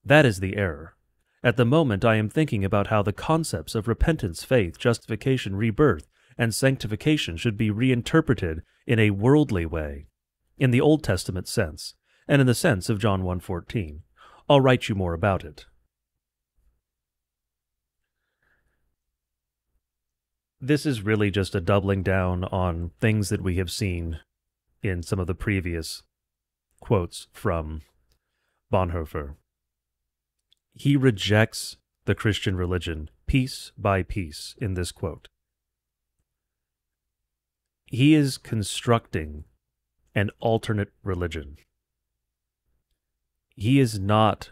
That is the error. At the moment, I am thinking about how the concepts of repentance, faith, justification, rebirth, and sanctification should be reinterpreted in a worldly way, in the Old Testament sense, and in the sense of John 1.14. I'll write you more about it. This is really just a doubling down on things that we have seen in some of the previous quotes from Bonhoeffer he rejects the Christian religion piece by piece in this quote. He is constructing an alternate religion. He is not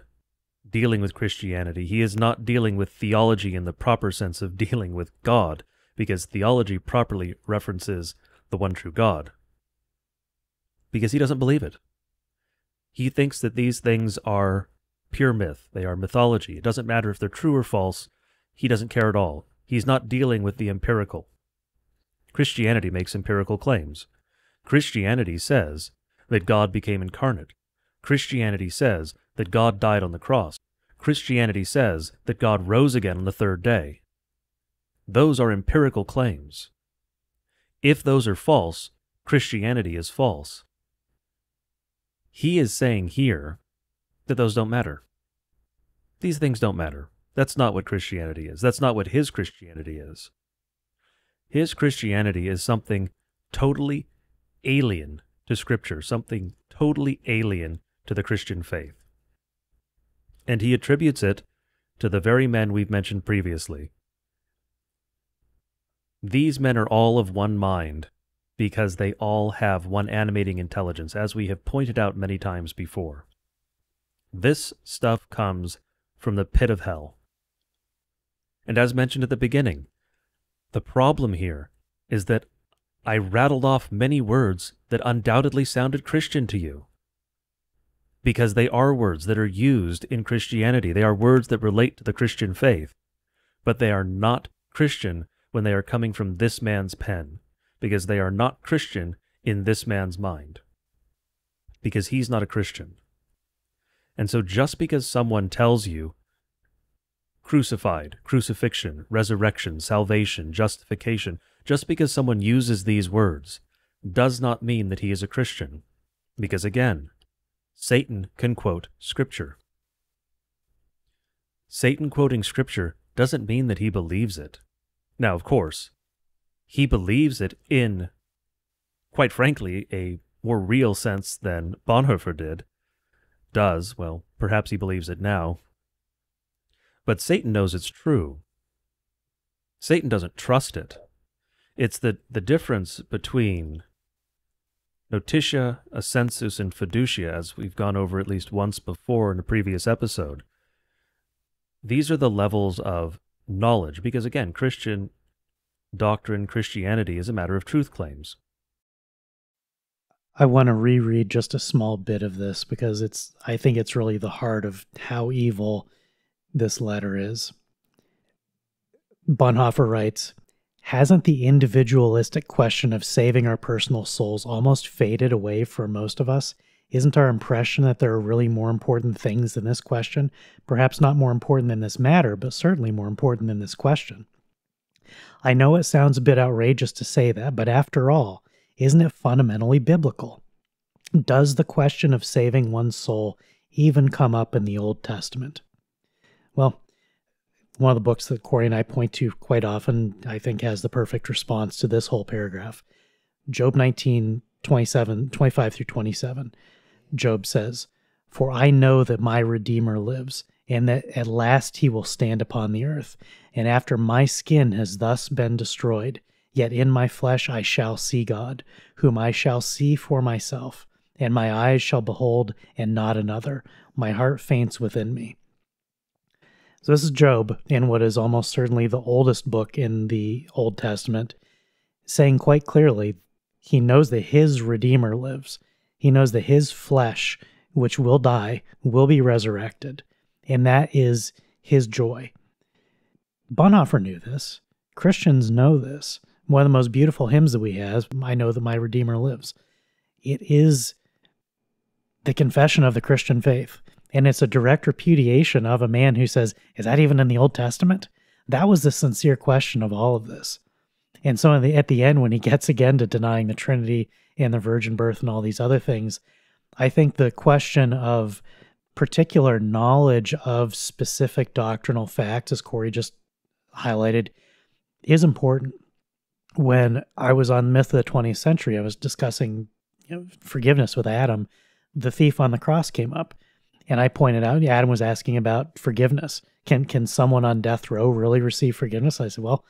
dealing with Christianity. He is not dealing with theology in the proper sense of dealing with God, because theology properly references the one true God. Because he doesn't believe it. He thinks that these things are pure myth, they are mythology. It doesn't matter if they're true or false, he doesn't care at all. He's not dealing with the empirical. Christianity makes empirical claims. Christianity says that God became incarnate. Christianity says that God died on the cross. Christianity says that God rose again on the third day. Those are empirical claims. If those are false, Christianity is false. He is saying here that those don't matter. These things don't matter. That's not what Christianity is. That's not what his Christianity is. His Christianity is something totally alien to Scripture, something totally alien to the Christian faith. And he attributes it to the very men we've mentioned previously. These men are all of one mind because they all have one animating intelligence, as we have pointed out many times before. This stuff comes from the pit of hell. And as mentioned at the beginning, the problem here is that I rattled off many words that undoubtedly sounded Christian to you. Because they are words that are used in Christianity. They are words that relate to the Christian faith. But they are not Christian when they are coming from this man's pen. Because they are not Christian in this man's mind. Because he's not a Christian. And so just because someone tells you crucified, crucifixion, resurrection, salvation, justification, just because someone uses these words does not mean that he is a Christian. Because again, Satan can quote Scripture. Satan quoting Scripture doesn't mean that he believes it. Now, of course, he believes it in, quite frankly, a more real sense than Bonhoeffer did. Does, well, perhaps he believes it now, but Satan knows it's true. Satan doesn't trust it. It's the, the difference between notitia, assensus, and fiducia, as we've gone over at least once before in a previous episode. These are the levels of knowledge, because again, Christian doctrine, Christianity is a matter of truth claims. I want to reread just a small bit of this because it's I think it's really the heart of how evil this letter is. Bonhoeffer writes Hasn't the individualistic question of saving our personal souls almost faded away for most of us? Isn't our impression that there are really more important things than this question? Perhaps not more important than this matter, but certainly more important than this question. I know it sounds a bit outrageous to say that, but after all, isn't it fundamentally biblical? Does the question of saving one's soul even come up in the Old Testament? Well, one of the books that Corey and I point to quite often, I think, has the perfect response to this whole paragraph. Job 19, 27, 25 through 27. Job says, For I know that my Redeemer lives, and that at last he will stand upon the earth. And after my skin has thus been destroyed, yet in my flesh I shall see God, whom I shall see for myself, and my eyes shall behold, and not another. My heart faints within me. So this is Job in what is almost certainly the oldest book in the Old Testament, saying quite clearly he knows that his Redeemer lives. He knows that his flesh, which will die, will be resurrected. And that is his joy. Bonhoeffer knew this. Christians know this. One of the most beautiful hymns that we have, I Know That My Redeemer Lives. It is the confession of the Christian faith. And it's a direct repudiation of a man who says, Is that even in the Old Testament? That was the sincere question of all of this. And so the, at the end, when he gets again to denying the Trinity and the virgin birth and all these other things, I think the question of particular knowledge of specific doctrinal facts, as Corey just highlighted, is important. When I was on Myth of the 20th Century, I was discussing you know, forgiveness with Adam. The thief on the cross came up. And I pointed out, Adam was asking about forgiveness. Can can someone on death row really receive forgiveness? I said, well,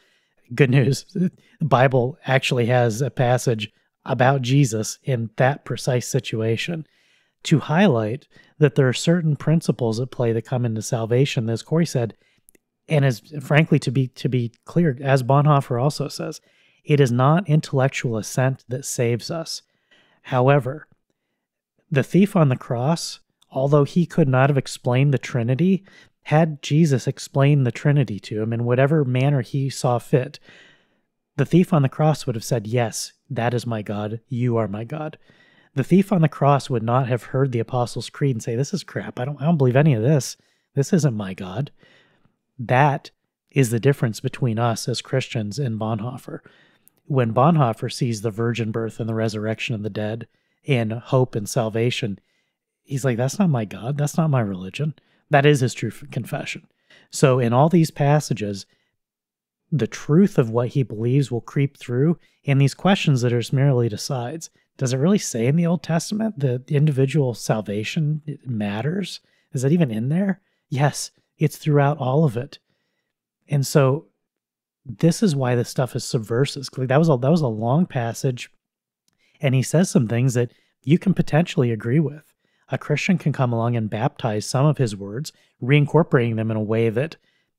good news. The Bible actually has a passage about Jesus in that precise situation to highlight that there are certain principles at play that come into salvation, as Corey said, and as frankly to be to be clear, as Bonhoeffer also says, it is not intellectual assent that saves us. However, the thief on the cross, although he could not have explained the Trinity, had Jesus explained the Trinity to him in whatever manner he saw fit, the thief on the cross would have said, Yes, that is my God, you are my God. The thief on the cross would not have heard the Apostles' Creed and say, This is crap. I don't, I don't believe any of this. This isn't my God. That is the difference between us as Christians and Bonhoeffer. When Bonhoeffer sees the virgin birth and the resurrection of the dead and hope and salvation, he's like, That's not my God. That's not my religion. That is his true confession. So, in all these passages, the truth of what he believes will creep through in these questions that are merely decides. Does it really say in the Old Testament that individual salvation matters? Is that even in there? Yes, it's throughout all of it. And so this is why this stuff is subversive. That was a that was a long passage, and he says some things that you can potentially agree with. A Christian can come along and baptize some of his words, reincorporating them in a way that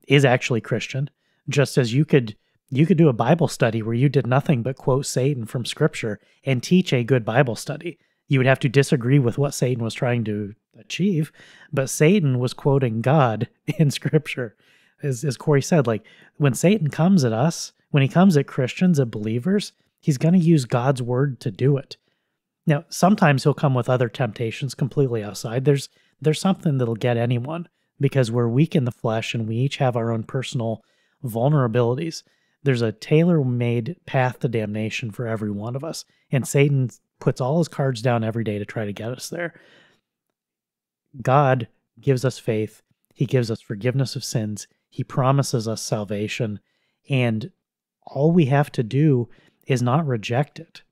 is actually Christian, just as you could you could do a Bible study where you did nothing but quote Satan from scripture and teach a good Bible study. You would have to disagree with what Satan was trying to achieve, but Satan was quoting God in scripture. As, as Corey said, like when Satan comes at us, when he comes at Christians, at believers, he's going to use God's word to do it. Now, sometimes he'll come with other temptations completely outside. There's there's something that'll get anyone because we're weak in the flesh and we each have our own personal vulnerabilities. There's a tailor made path to damnation for every one of us. And Satan puts all his cards down every day to try to get us there. God gives us faith, He gives us forgiveness of sins, He promises us salvation. And all we have to do is not reject it.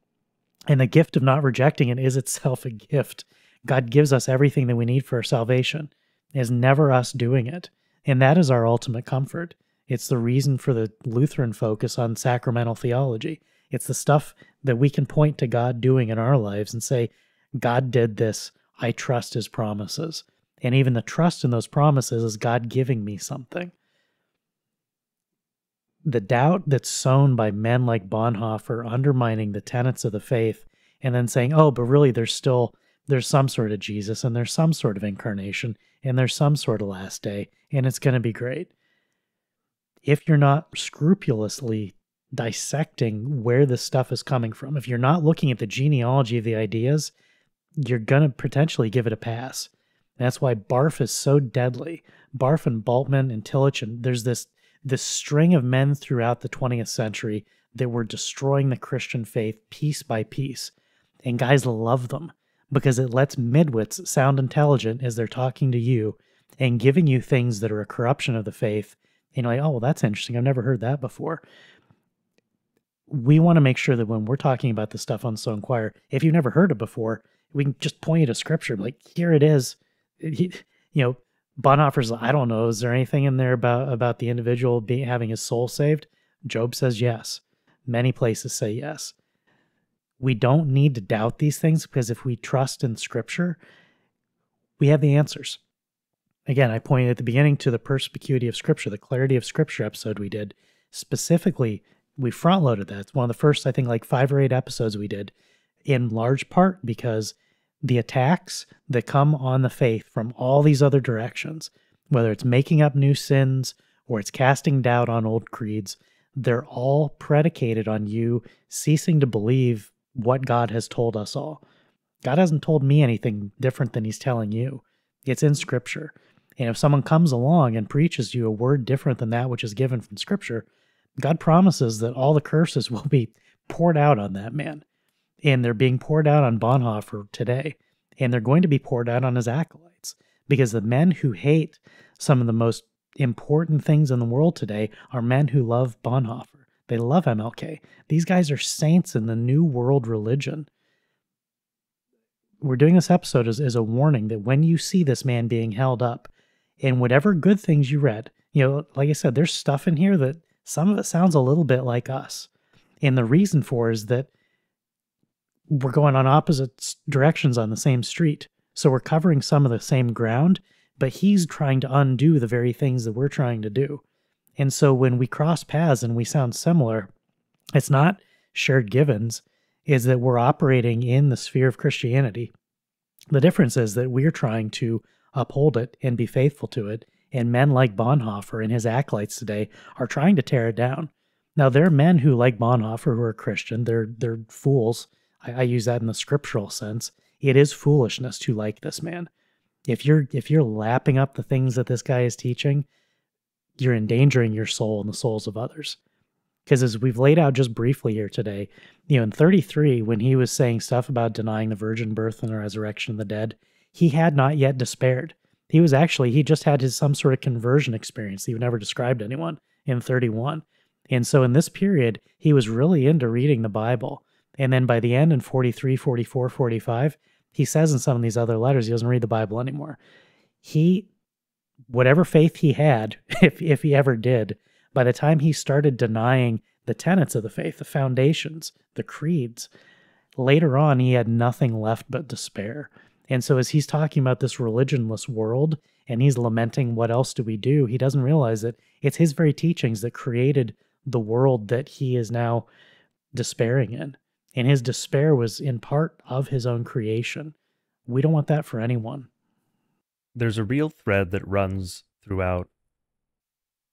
And the gift of not rejecting it is itself a gift. God gives us everything that we need for salvation. It is never us doing it. And that is our ultimate comfort. It's the reason for the Lutheran focus on sacramental theology. It's the stuff that we can point to God doing in our lives and say, God did this. I trust his promises. And even the trust in those promises is God giving me something. The doubt that's sown by men like Bonhoeffer undermining the tenets of the faith and then saying, oh, but really there's still there's some sort of Jesus and there's some sort of incarnation and there's some sort of last day and it's going to be great if you're not scrupulously dissecting where this stuff is coming from, if you're not looking at the genealogy of the ideas, you're going to potentially give it a pass. that's why Barth is so deadly. Barth and Bultmann and Tillich, and there's this this string of men throughout the 20th century that were destroying the Christian faith piece by piece. And guys love them because it lets midwits sound intelligent as they're talking to you and giving you things that are a corruption of the faith and you're like, oh, well, that's interesting. I've never heard that before. We want to make sure that when we're talking about this stuff on Stone Choir, if you've never heard it before, we can just point you to scripture, like, here it is. You know, Bonhoeffer's, I don't know, is there anything in there about, about the individual being having his soul saved? Job says yes. Many places say yes. We don't need to doubt these things because if we trust in scripture, we have the answers again, I pointed at the beginning to the perspicuity of Scripture, the clarity of Scripture episode we did. Specifically, we front loaded that. It's one of the first, I think, like five or eight episodes we did, in large part because the attacks that come on the faith from all these other directions, whether it's making up new sins or it's casting doubt on old creeds, they're all predicated on you ceasing to believe what God has told us all. God hasn't told me anything different than He's telling you. It's in Scripture. And if someone comes along and preaches you a word different than that which is given from Scripture, God promises that all the curses will be poured out on that man. And they're being poured out on Bonhoeffer today. And they're going to be poured out on his acolytes. Because the men who hate some of the most important things in the world today are men who love Bonhoeffer. They love MLK. These guys are saints in the new world religion. We're doing this episode as, as a warning that when you see this man being held up, and whatever good things you read, you know, like I said, there's stuff in here that some of it sounds a little bit like us. And the reason for is that we're going on opposite directions on the same street. So we're covering some of the same ground, but he's trying to undo the very things that we're trying to do. And so when we cross paths and we sound similar, it's not shared givens, is that we're operating in the sphere of Christianity. The difference is that we're trying to uphold it and be faithful to it, and men like Bonhoeffer and his acolytes today are trying to tear it down. Now there are men who like Bonhoeffer who are Christian. They're they're fools. I, I use that in the scriptural sense. It is foolishness to like this man. If you're if you're lapping up the things that this guy is teaching, you're endangering your soul and the souls of others. Because as we've laid out just briefly here today, you know, in 33, when he was saying stuff about denying the virgin birth and the resurrection of the dead, he had not yet despaired. He was actually, he just had his some sort of conversion experience he never described to anyone in 31. And so in this period, he was really into reading the Bible. And then by the end in 43, 44, 45, he says in some of these other letters he doesn't read the Bible anymore. He, whatever faith he had, if, if he ever did, by the time he started denying the tenets of the faith, the foundations, the creeds, later on he had nothing left but despair. And so as he's talking about this religionless world and he's lamenting what else do we do, he doesn't realize that it's his very teachings that created the world that he is now despairing in. And his despair was in part of his own creation. We don't want that for anyone. There's a real thread that runs throughout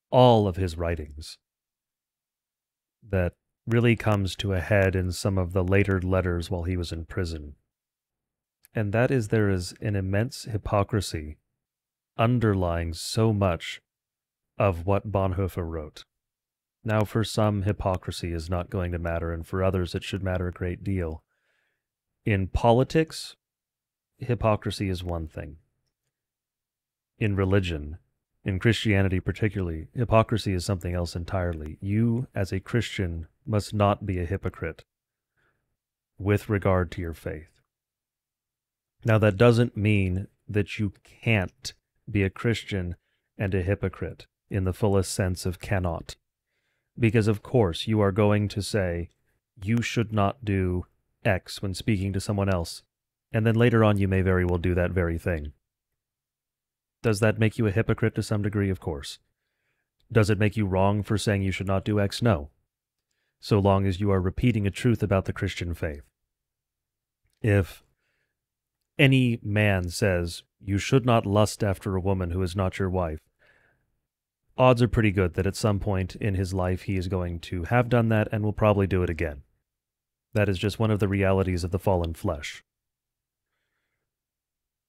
all of his writings that really comes to a head in some of the later letters while he was in prison. And that is there is an immense hypocrisy underlying so much of what Bonhoeffer wrote. Now, for some, hypocrisy is not going to matter, and for others, it should matter a great deal. In politics, hypocrisy is one thing. In religion, in Christianity particularly, hypocrisy is something else entirely. You, as a Christian, must not be a hypocrite with regard to your faith. Now, that doesn't mean that you can't be a Christian and a hypocrite in the fullest sense of cannot. Because, of course, you are going to say, you should not do X when speaking to someone else. And then later on, you may very well do that very thing. Does that make you a hypocrite to some degree? Of course. Does it make you wrong for saying you should not do X? No. So long as you are repeating a truth about the Christian faith. If any man says you should not lust after a woman who is not your wife, odds are pretty good that at some point in his life he is going to have done that and will probably do it again. That is just one of the realities of the fallen flesh.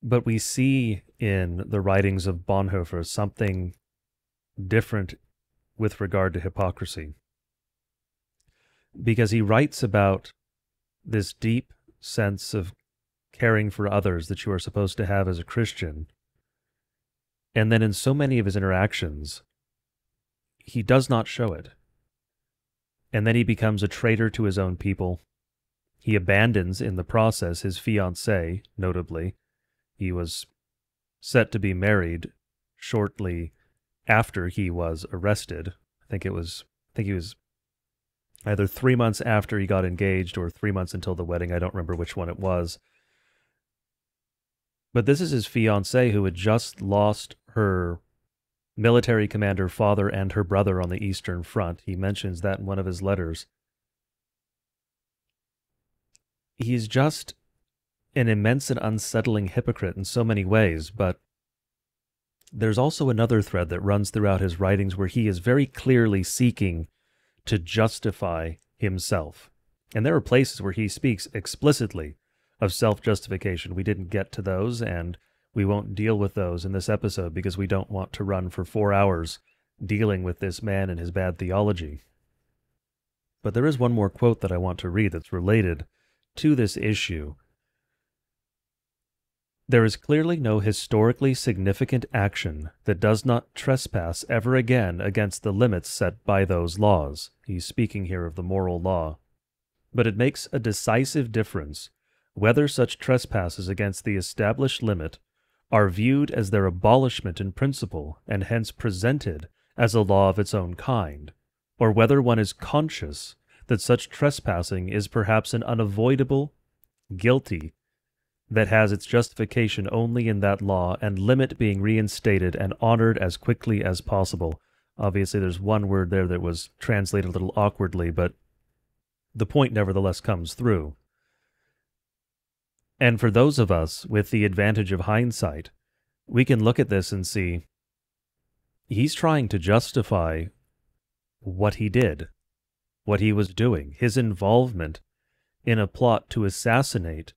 But we see in the writings of Bonhoeffer something different with regard to hypocrisy. Because he writes about this deep sense of caring for others that you are supposed to have as a Christian. And then in so many of his interactions, he does not show it. And then he becomes a traitor to his own people. He abandons in the process his fiancée, notably, he was set to be married shortly after he was arrested. I think it was I think he was either 3 months after he got engaged or 3 months until the wedding. I don't remember which one it was. But this is his fiancée who had just lost her military commander father and her brother on the Eastern Front. He mentions that in one of his letters. He's just an immense and unsettling hypocrite in so many ways, but there's also another thread that runs throughout his writings where he is very clearly seeking to justify himself. And there are places where he speaks explicitly of self justification. We didn't get to those, and we won't deal with those in this episode because we don't want to run for four hours dealing with this man and his bad theology. But there is one more quote that I want to read that's related to this issue there is clearly no historically significant action that does not trespass ever again against the limits set by those laws. He's speaking here of the moral law. But it makes a decisive difference whether such trespasses against the established limit are viewed as their abolishment in principle and hence presented as a law of its own kind, or whether one is conscious that such trespassing is perhaps an unavoidable guilty that has its justification only in that law and limit being reinstated and honored as quickly as possible. Obviously, there's one word there that was translated a little awkwardly, but the point nevertheless comes through. And for those of us with the advantage of hindsight, we can look at this and see he's trying to justify what he did, what he was doing, his involvement in a plot to assassinate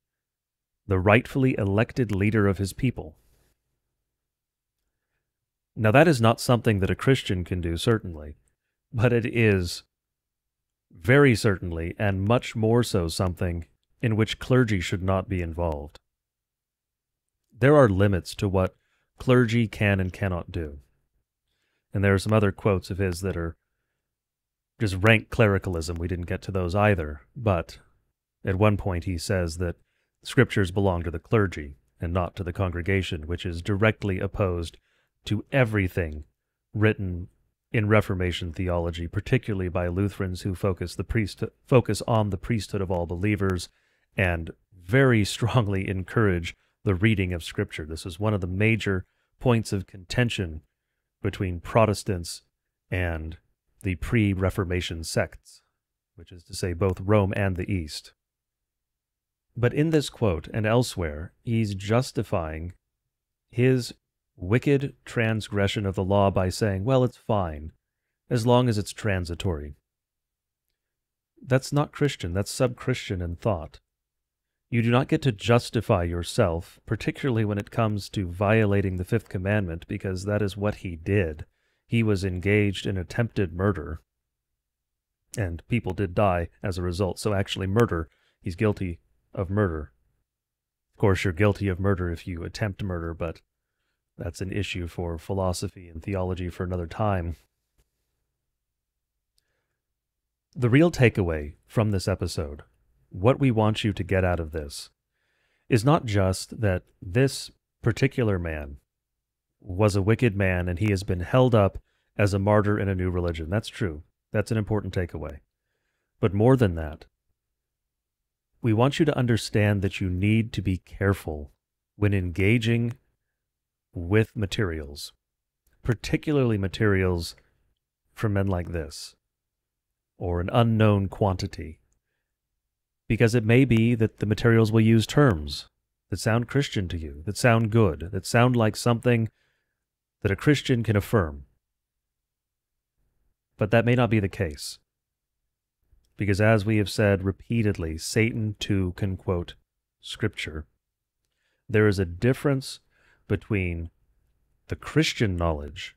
the rightfully elected leader of his people. Now, that is not something that a Christian can do, certainly, but it is very certainly, and much more so, something in which clergy should not be involved. There are limits to what clergy can and cannot do. And there are some other quotes of his that are just rank clericalism. We didn't get to those either. But at one point, he says that scriptures belong to the clergy and not to the congregation, which is directly opposed to everything written in Reformation theology, particularly by Lutherans who focus the priest focus on the priesthood of all believers and very strongly encourage the reading of Scripture. This is one of the major points of contention between Protestants and the pre Reformation sects, which is to say both Rome and the East. But in this quote and elsewhere, he's justifying his wicked transgression of the law by saying, well, it's fine, as long as it's transitory. That's not Christian, that's sub Christian in thought. You do not get to justify yourself, particularly when it comes to violating the fifth commandment, because that is what he did. He was engaged in attempted murder, and people did die as a result. So, actually, murder, he's guilty of murder. Of course, you're guilty of murder if you attempt murder, but that's an issue for philosophy and theology for another time. The real takeaway from this episode what we want you to get out of this is not just that this particular man was a wicked man and he has been held up as a martyr in a new religion. That's true. That's an important takeaway. But more than that, we want you to understand that you need to be careful when engaging with materials, particularly materials from men like this, or an unknown quantity because it may be that the materials will use terms that sound Christian to you, that sound good, that sound like something that a Christian can affirm. But that may not be the case. Because as we have said repeatedly, Satan too can quote Scripture. There is a difference between the Christian knowledge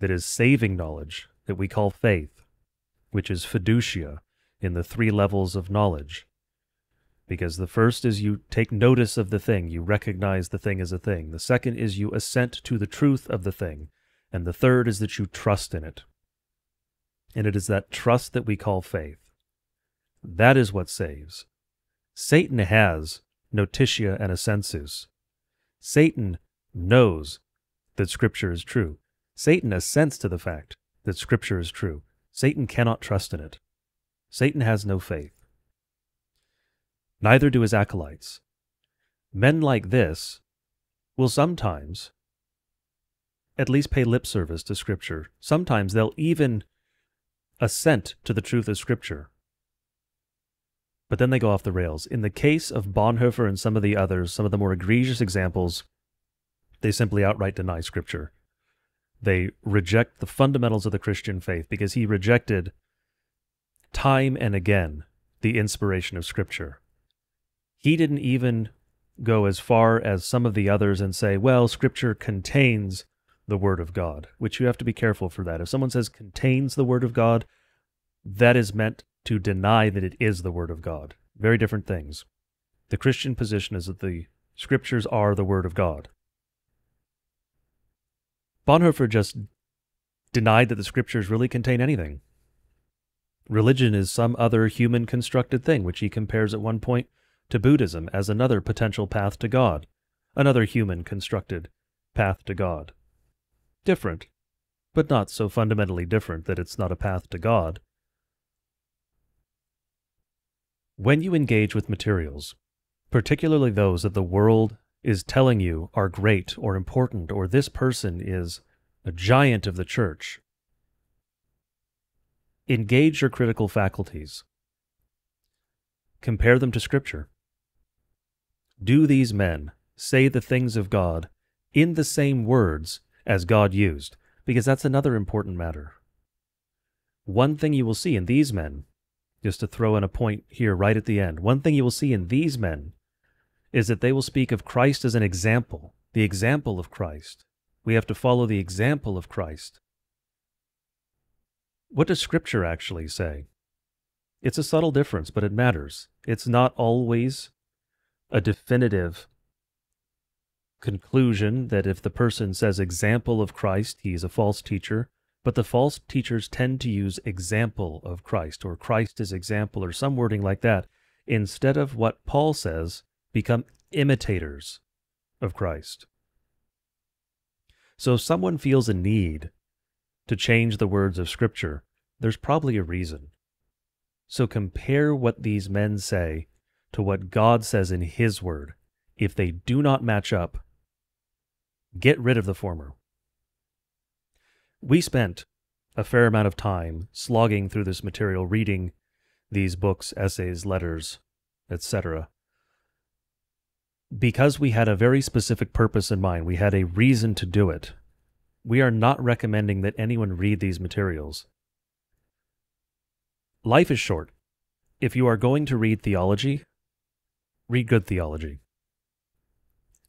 that is saving knowledge that we call faith, which is fiducia in the three levels of knowledge, because the first is you take notice of the thing, you recognize the thing as a thing. The second is you assent to the truth of the thing. And the third is that you trust in it. And it is that trust that we call faith. That is what saves. Satan has notitia and assensus. Satan knows that Scripture is true. Satan assents to the fact that Scripture is true. Satan cannot trust in it. Satan has no faith. Neither do his acolytes. Men like this will sometimes at least pay lip service to Scripture. Sometimes they'll even assent to the truth of Scripture. But then they go off the rails. In the case of Bonhoeffer and some of the others, some of the more egregious examples, they simply outright deny Scripture. They reject the fundamentals of the Christian faith because he rejected time and again the inspiration of Scripture. He didn't even go as far as some of the others and say, well, Scripture contains the Word of God, which you have to be careful for that. If someone says contains the Word of God, that is meant to deny that it is the Word of God. Very different things. The Christian position is that the Scriptures are the Word of God. Bonhoeffer just denied that the Scriptures really contain anything. Religion is some other human constructed thing, which he compares at one point to Buddhism as another potential path to God, another human constructed path to God. Different, but not so fundamentally different that it's not a path to God. When you engage with materials, particularly those that the world is telling you are great or important, or this person is a giant of the church, engage your critical faculties. Compare them to Scripture. Do these men say the things of God in the same words as God used? Because that's another important matter. One thing you will see in these men, just to throw in a point here right at the end, one thing you will see in these men is that they will speak of Christ as an example, the example of Christ. We have to follow the example of Christ. What does Scripture actually say? It's a subtle difference, but it matters. It's not always a definitive conclusion that if the person says example of Christ, he's a false teacher. But the false teachers tend to use example of Christ or Christ is example or some wording like that instead of what Paul says, become imitators of Christ. So if someone feels a need to change the words of Scripture, there's probably a reason. So compare what these men say to what God says in His Word. If they do not match up, get rid of the former. We spent a fair amount of time slogging through this material, reading these books, essays, letters, etc. Because we had a very specific purpose in mind, we had a reason to do it. We are not recommending that anyone read these materials. Life is short. If you are going to read theology, read good theology.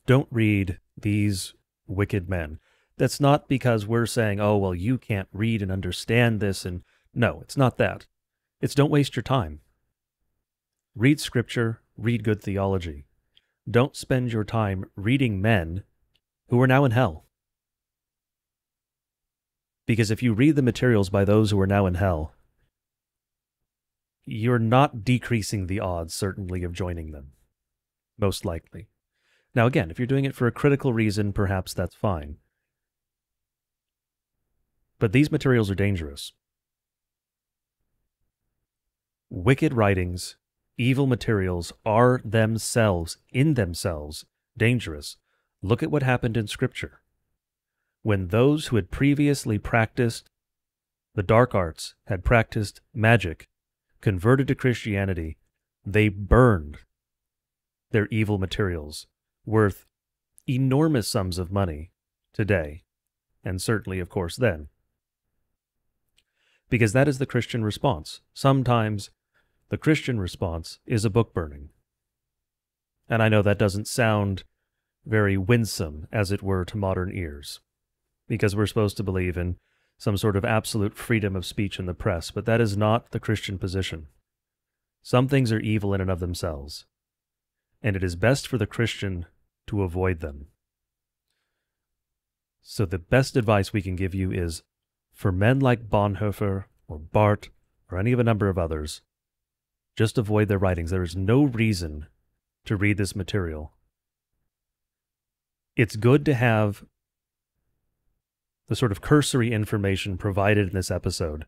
Don't read these wicked men. That's not because we're saying, oh, well, you can't read and understand this. And no, it's not that. It's don't waste your time. Read scripture, read good theology. Don't spend your time reading men who are now in hell. Because if you read the materials by those who are now in hell, you're not decreasing the odds, certainly, of joining them. Most likely. Now, again, if you're doing it for a critical reason, perhaps that's fine. But these materials are dangerous. Wicked writings, evil materials are themselves, in themselves, dangerous. Look at what happened in Scripture. When those who had previously practiced the dark arts, had practiced magic, converted to Christianity, they burned their evil materials worth enormous sums of money today, and certainly, of course, then. Because that is the Christian response. Sometimes the Christian response is a book burning. And I know that doesn't sound very winsome, as it were, to modern ears, because we're supposed to believe in some sort of absolute freedom of speech in the press, but that is not the Christian position. Some things are evil in and of themselves, and it is best for the Christian to avoid them. So, the best advice we can give you is for men like Bonhoeffer or Barth or any of a number of others, just avoid their writings. There is no reason to read this material. It's good to have the sort of cursory information provided in this episode,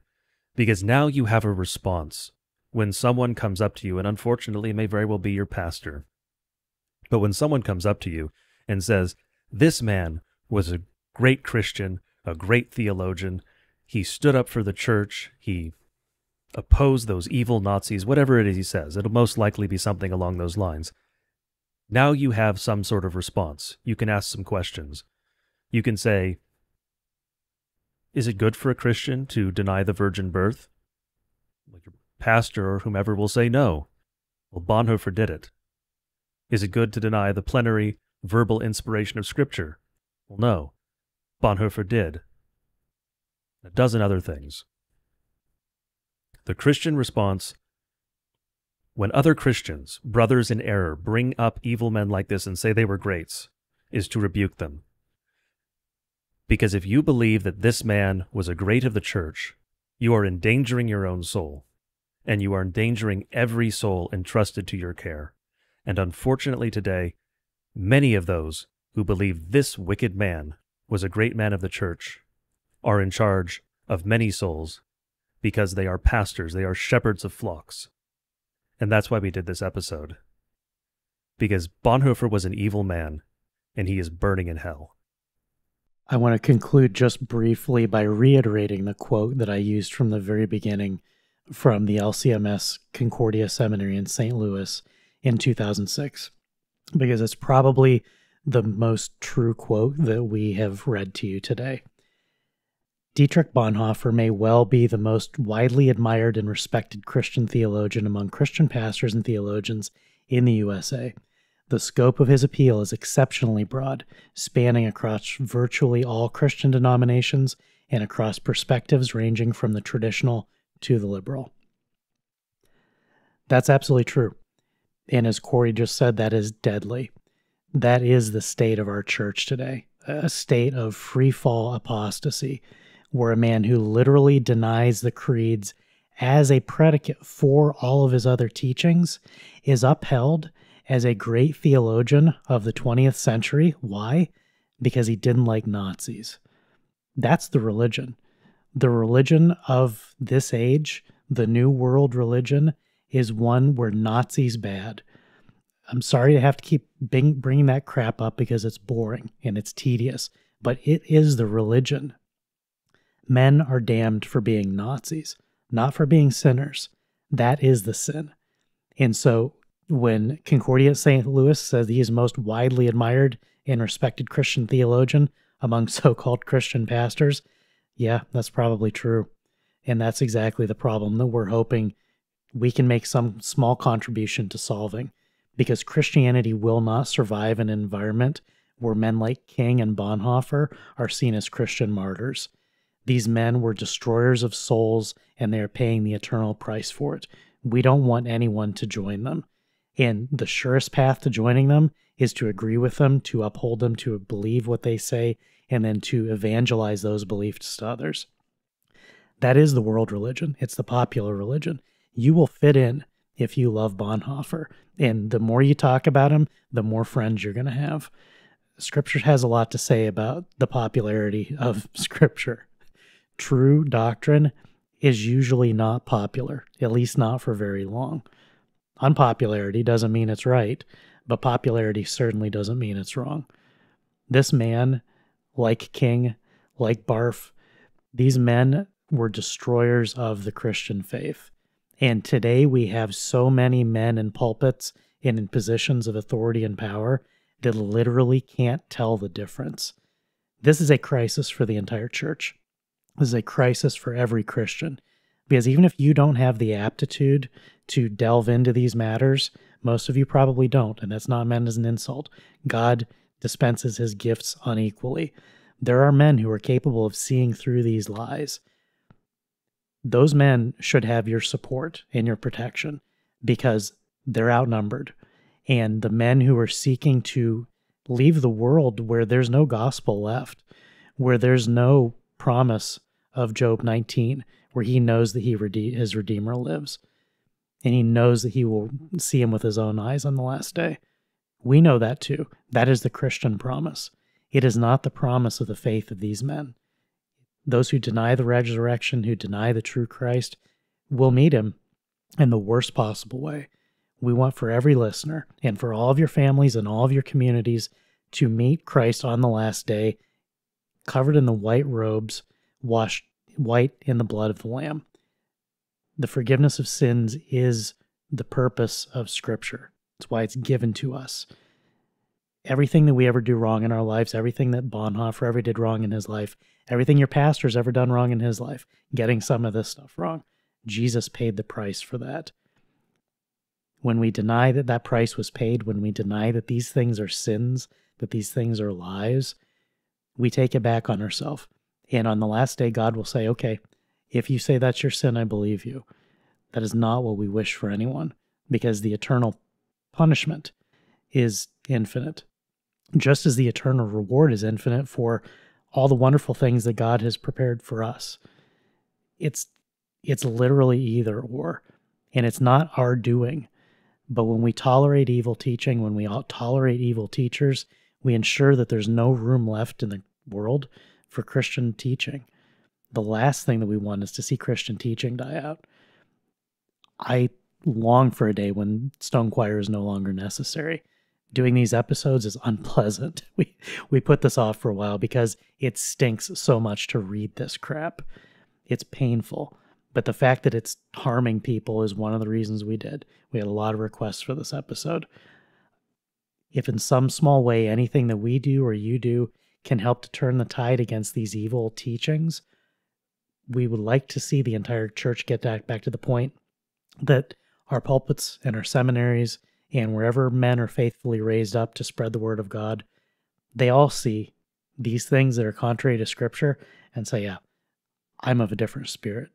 because now you have a response when someone comes up to you, and unfortunately, it may very well be your pastor. But when someone comes up to you and says, This man was a great Christian, a great theologian, he stood up for the church, he opposed those evil Nazis, whatever it is he says, it'll most likely be something along those lines. Now you have some sort of response. You can ask some questions. You can say, is it good for a Christian to deny the virgin birth? Like your pastor or whomever will say no. Well, Bonhoeffer did it. Is it good to deny the plenary verbal inspiration of Scripture? Well, no. Bonhoeffer did. A dozen other things. The Christian response when other Christians, brothers in error, bring up evil men like this and say they were greats, is to rebuke them. Because if you believe that this man was a great of the church, you are endangering your own soul, and you are endangering every soul entrusted to your care. And unfortunately, today, many of those who believe this wicked man was a great man of the church are in charge of many souls because they are pastors, they are shepherds of flocks. And that's why we did this episode. because Bonhoeffer was an evil man and he is burning in hell. I want to conclude just briefly by reiterating the quote that I used from the very beginning from the LCMS Concordia Seminary in St. Louis in 2006, because it's probably the most true quote that we have read to you today. Dietrich Bonhoeffer may well be the most widely admired and respected Christian theologian among Christian pastors and theologians in the USA. The scope of his appeal is exceptionally broad, spanning across virtually all Christian denominations and across perspectives ranging from the traditional to the liberal. That's absolutely true. And as Corey just said, that is deadly. That is the state of our church today a state of free fall apostasy, where a man who literally denies the creeds as a predicate for all of his other teachings is upheld as a great theologian of the 20th century. Why? Because he didn't like Nazis. That's the religion. The religion of this age, the New World religion, is one where Nazis bad. I'm sorry to have to keep bringing that crap up because it's boring and it's tedious, but it is the religion. Men are damned for being Nazis, not for being sinners. That is the sin. And so when Concordia St. Louis says he is most widely admired and respected Christian theologian among so called Christian pastors, yeah, that's probably true. And that's exactly the problem that we're hoping we can make some small contribution to solving. Because Christianity will not survive in an environment where men like King and Bonhoeffer are seen as Christian martyrs. These men were destroyers of souls and they are paying the eternal price for it. We don't want anyone to join them. And the surest path to joining them is to agree with them, to uphold them, to believe what they say, and then to evangelize those beliefs to others. That is the world religion. It's the popular religion. You will fit in if you love Bonhoeffer. And the more you talk about him, the more friends you're going to have. Scripture has a lot to say about the popularity of Scripture. True doctrine is usually not popular, at least not for very long. Unpopularity doesn't mean it's right, but popularity certainly doesn't mean it's wrong. This man, like King, like Barth, these men were destroyers of the Christian faith. And today we have so many men in pulpits and in positions of authority and power that literally can't tell the difference. This is a crisis for the entire church. This is a crisis for every Christian. Because even if you don't have the aptitude to delve into these matters, most of you probably don't, and that's not meant as an insult. God dispenses his gifts unequally. There are men who are capable of seeing through these lies. Those men should have your support and your protection because they're outnumbered. And the men who are seeking to leave the world where there's no gospel left, where there's no promise of Job 19, where he knows that he rede- his Redeemer lives and he knows that he will see him with his own eyes on the last day. We know that too. That is the Christian promise. It is not the promise of the faith of these men. Those who deny the resurrection, who deny the true Christ, will meet him in the worst possible way. We want for every listener and for all of your families and all of your communities to meet Christ on the last day, covered in the white robes, washed white in the blood of the Lamb the forgiveness of sins is the purpose of Scripture. It's why it's given to us. Everything that we ever do wrong in our lives, everything that Bonhoeffer ever did wrong in his life, everything your pastor's ever done wrong in his life, getting some of this stuff wrong, Jesus paid the price for that. When we deny that that price was paid, when we deny that these things are sins, that these things are lies, we take it back on ourselves. And on the last day, God will say, okay, if you say that's your sin, I believe you. That is not what we wish for anyone, because the eternal punishment is infinite, just as the eternal reward is infinite for all the wonderful things that God has prepared for us. It's it's literally either or, and it's not our doing. But when we tolerate evil teaching, when we tolerate evil teachers, we ensure that there's no room left in the world for Christian teaching the last thing that we want is to see Christian teaching die out. I long for a day when Stone Choir is no longer necessary doing these episodes is unpleasant. We we put this off for a while because it stinks so much to read this crap. It's painful. But the fact that it's harming people is one of the reasons we did. We had a lot of requests for this episode. If in some small way anything that we do or you do can help to turn the tide against these evil teachings, we would like to see the entire church get back, to the point that our pulpits and our seminaries and wherever men are faithfully raised up to spread the word of God, they all see these things that are contrary to scripture and say, Yeah, I'm of a different spirit.